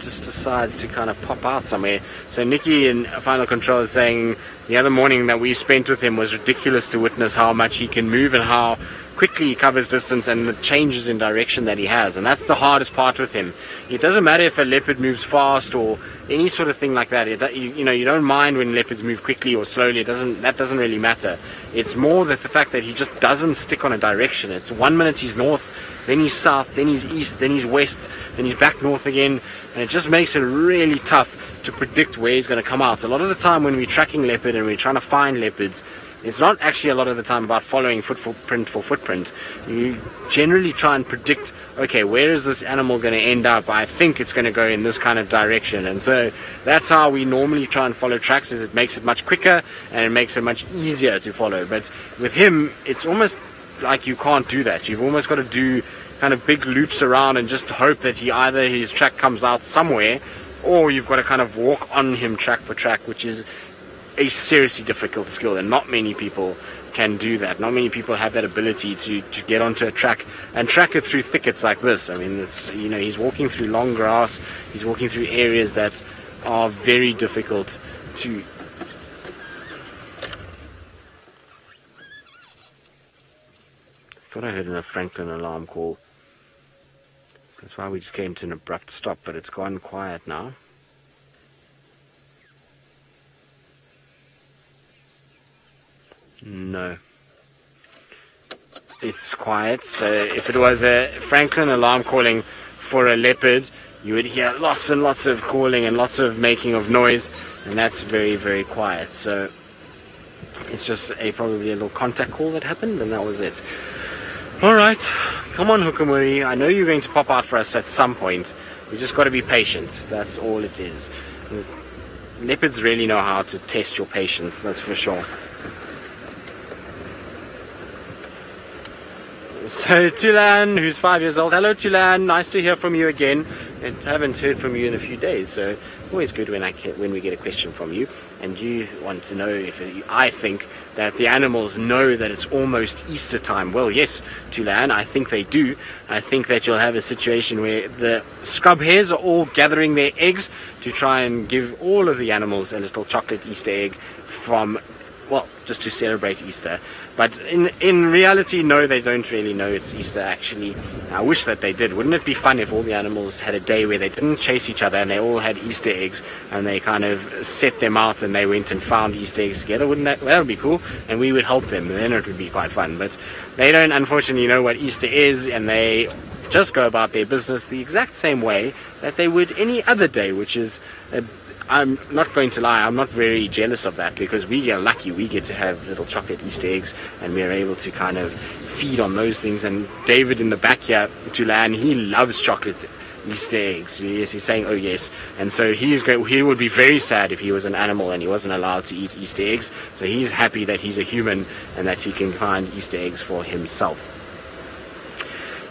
just decides to kind of pop out somewhere. So Nikki in Final Control is saying the other morning that we spent with him was ridiculous to witness how much he can move and how quickly he covers distance and the changes in direction that he has. And that's the hardest part with him. It doesn't matter if a leopard moves fast or any sort of thing like that. It, you, you know, you don't mind when leopards move quickly or slowly. It doesn't. That doesn't really matter. It's more that the fact that he just doesn't stick on a direction. It's one minute he's north, then he's south, then he's east, then he's west, then he's back north again, and it just makes it really tough to predict where he's going to come out. A lot of the time when we're tracking leopard and we're trying to find leopards, it's not actually a lot of the time about following footprint for footprint. You generally try and predict, okay, where is this animal going to end up? I think it's going to go in this kind of direction. And so that's how we normally try and follow tracks is it makes it much quicker and it makes it much easier to follow. But with him, it's almost like you can't do that. You've almost got to do kind of big loops around and just hope that he either his track comes out somewhere or you've got to kind of walk on him track for track, which is a seriously difficult skill, and not many people can do that. Not many people have that ability to, to get onto a track and track it through thickets like this. I mean, it's you know he's walking through long grass, he's walking through areas that are very difficult to. Thought I heard a francolin alarm call. That's why we just came to an abrupt stop, but it's gone quiet now. No. It's quiet, so if it was a francolin alarm calling for a leopard, you would hear lots and lots of calling and lots of making of noise, and that's very, very quiet. So it's just a probably a little contact call that happened, and that was it. All right, come on, Hukumuri. I know you're going to pop out for us at some point. We just got to be patient. That's all it is. Leopards really know how to test your patience. That's for sure. So Tulan, who's five years old. Hello, Tulan. Nice to hear from you again. And haven't heard from you in a few days, so always good when I when we get a question from you. And you want to know if I think that the animals know that it's almost Easter time. Well, yes, Tulan, I think they do. I think that you'll have a situation where the scrub hares are all gathering their eggs to try and give all of the animals a little chocolate Easter egg from well, just to celebrate Easter. But in in reality, no, they don't really know it's Easter. Actually, I wish that they did. Wouldn't it be fun if all the animals had a day where they didn't chase each other and they all had Easter eggs and they kind of set them out and they went and found Easter eggs together? Wouldn't that that would be cool? And we would help them. And then it would be quite fun. But they don't, unfortunately, know what Easter is, and they just go about their business the exact same way that they would any other day, which is a I'm not going to lie, I'm not very jealous of that because we get lucky. We get to have little chocolate Easter eggs and we're able to kind of feed on those things. And David in the back here, Tulan, he loves chocolate Easter eggs. Yes, he's saying, oh yes. And so he's going, he would be very sad if he was an animal and he wasn't allowed to eat Easter eggs. So he's happy that he's a human and that he can find Easter eggs for himself.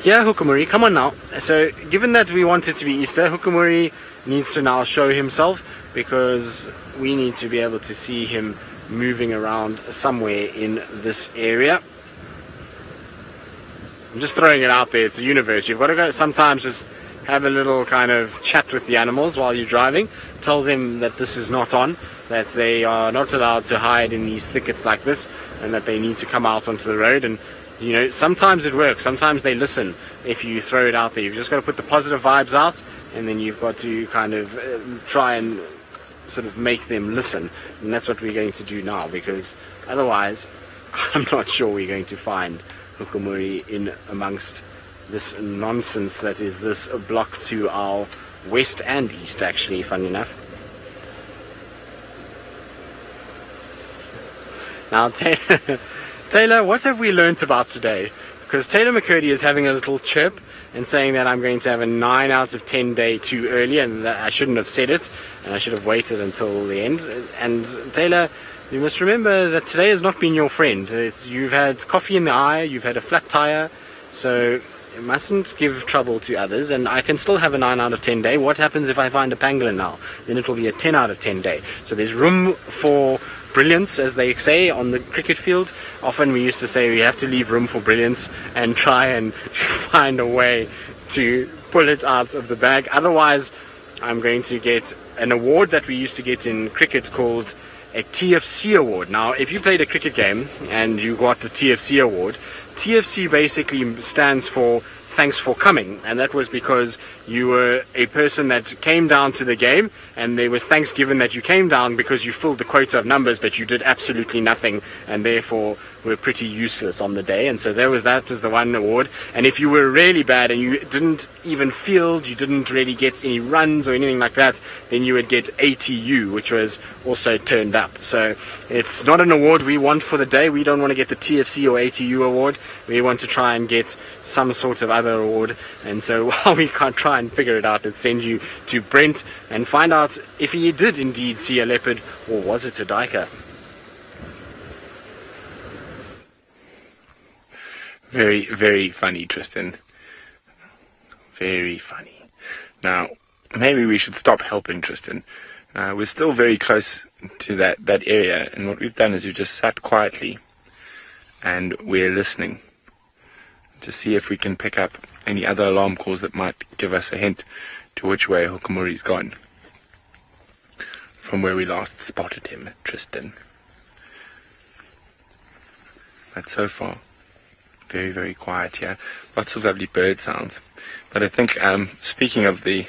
Yeah, Hukumuri, come on now. So, given that we want it to be Easter, Hukumuri needs to now show himself because we need to be able to see him moving around somewhere in this area. I'm just throwing it out there. It's the universe. You've got to go sometimes just have a little kind of chat with the animals while you're driving. Tell them that this is not on, that they are not allowed to hide in these thickets like this, and that they need to come out onto the road and you know, sometimes it works. Sometimes they listen if you throw it out there. You've just got to put the positive vibes out, and then you've got to kind of uh, try and sort of make them listen. And that's what we're going to do now, because otherwise, I'm not sure we're going to find Hukumuri in amongst this nonsense that is this block to our west and east, actually, funny enough. Now, Taylor. Taylor, what have we learnt about today? Because Taylor McCurdy is having a little chip and saying that I'm going to have a 9 out of 10 day too early and that I shouldn't have said it and I should have waited until the end. And Taylor, you must remember that today has not been your friend. It's, you've had coffee in the eye, you've had a flat tire, so you mustn't give trouble to others. And I can still have a 9 out of 10 day. What happens if I find a pangolin now? Then it'll be a 10 out of 10 day. So there's room for brilliance, as they say, on the cricket field. Often we used to say we have to leave room for brilliance and try and find a way to pull it out of the bag. Otherwise, I'm going to get an award that we used to get in cricket called a TFC award. Now, if you played a cricket game and you got the TFC award, TFC basically stands for thanks for coming. And that was because you were a person that came down to the game, and there was thanks given that you came down because you filled the quota of numbers, but you did absolutely nothing, and therefore were pretty useless on the day. And so there was that was the one award. And if you were really bad and you didn't even field, you didn't really get any runs or anything like that, then you would get ATU, which was also turned up. So it's not an award we want for the day. We don't want to get the TFC or ATU award. We want to try and get some sort of other award. And so while we can't try and figure it out, let's send you to Brent and find out if he did indeed see a leopard or was it a duiker. Very, very funny, Tristan. Very funny. Now, maybe we should stop helping Tristan. Uh, we're still very close to that, that area, and what we've done is we've just sat quietly and we're listening to see if we can pick up any other alarm calls that might give us a hint to which way Hukumuri's gone from where we last spotted him, Tristan. But so far, very, very quiet here. Lots of lovely bird sounds. But I think, um, speaking of the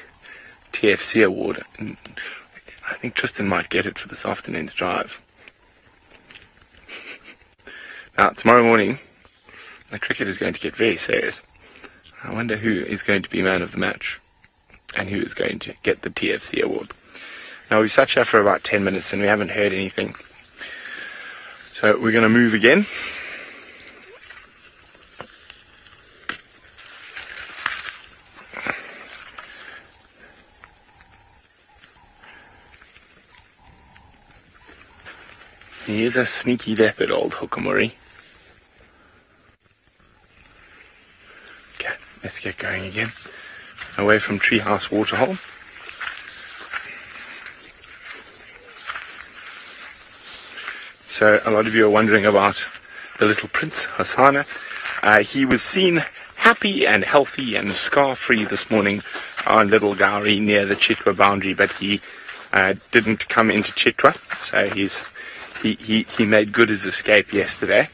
TFC award, I think Tristan might get it for this afternoon's drive. now, tomorrow morning, the cricket is going to get very serious. I wonder who is going to be man of the match and who is going to get the TFC award. Now, we've sat here for about 10 minutes and we haven't heard anything. So we're going to move again. He is a sneaky leopard, old Hukumuri. Okay, let's get going again. Away from Treehouse Waterhole. So a lot of you are wondering about the little prince, Hosana. Uh, he was seen happy and healthy and scar-free this morning on Little Gowrie near the Chitwa boundary, but he uh, didn't come into Chitwa, so he's he, he, he made good his escape yesterday.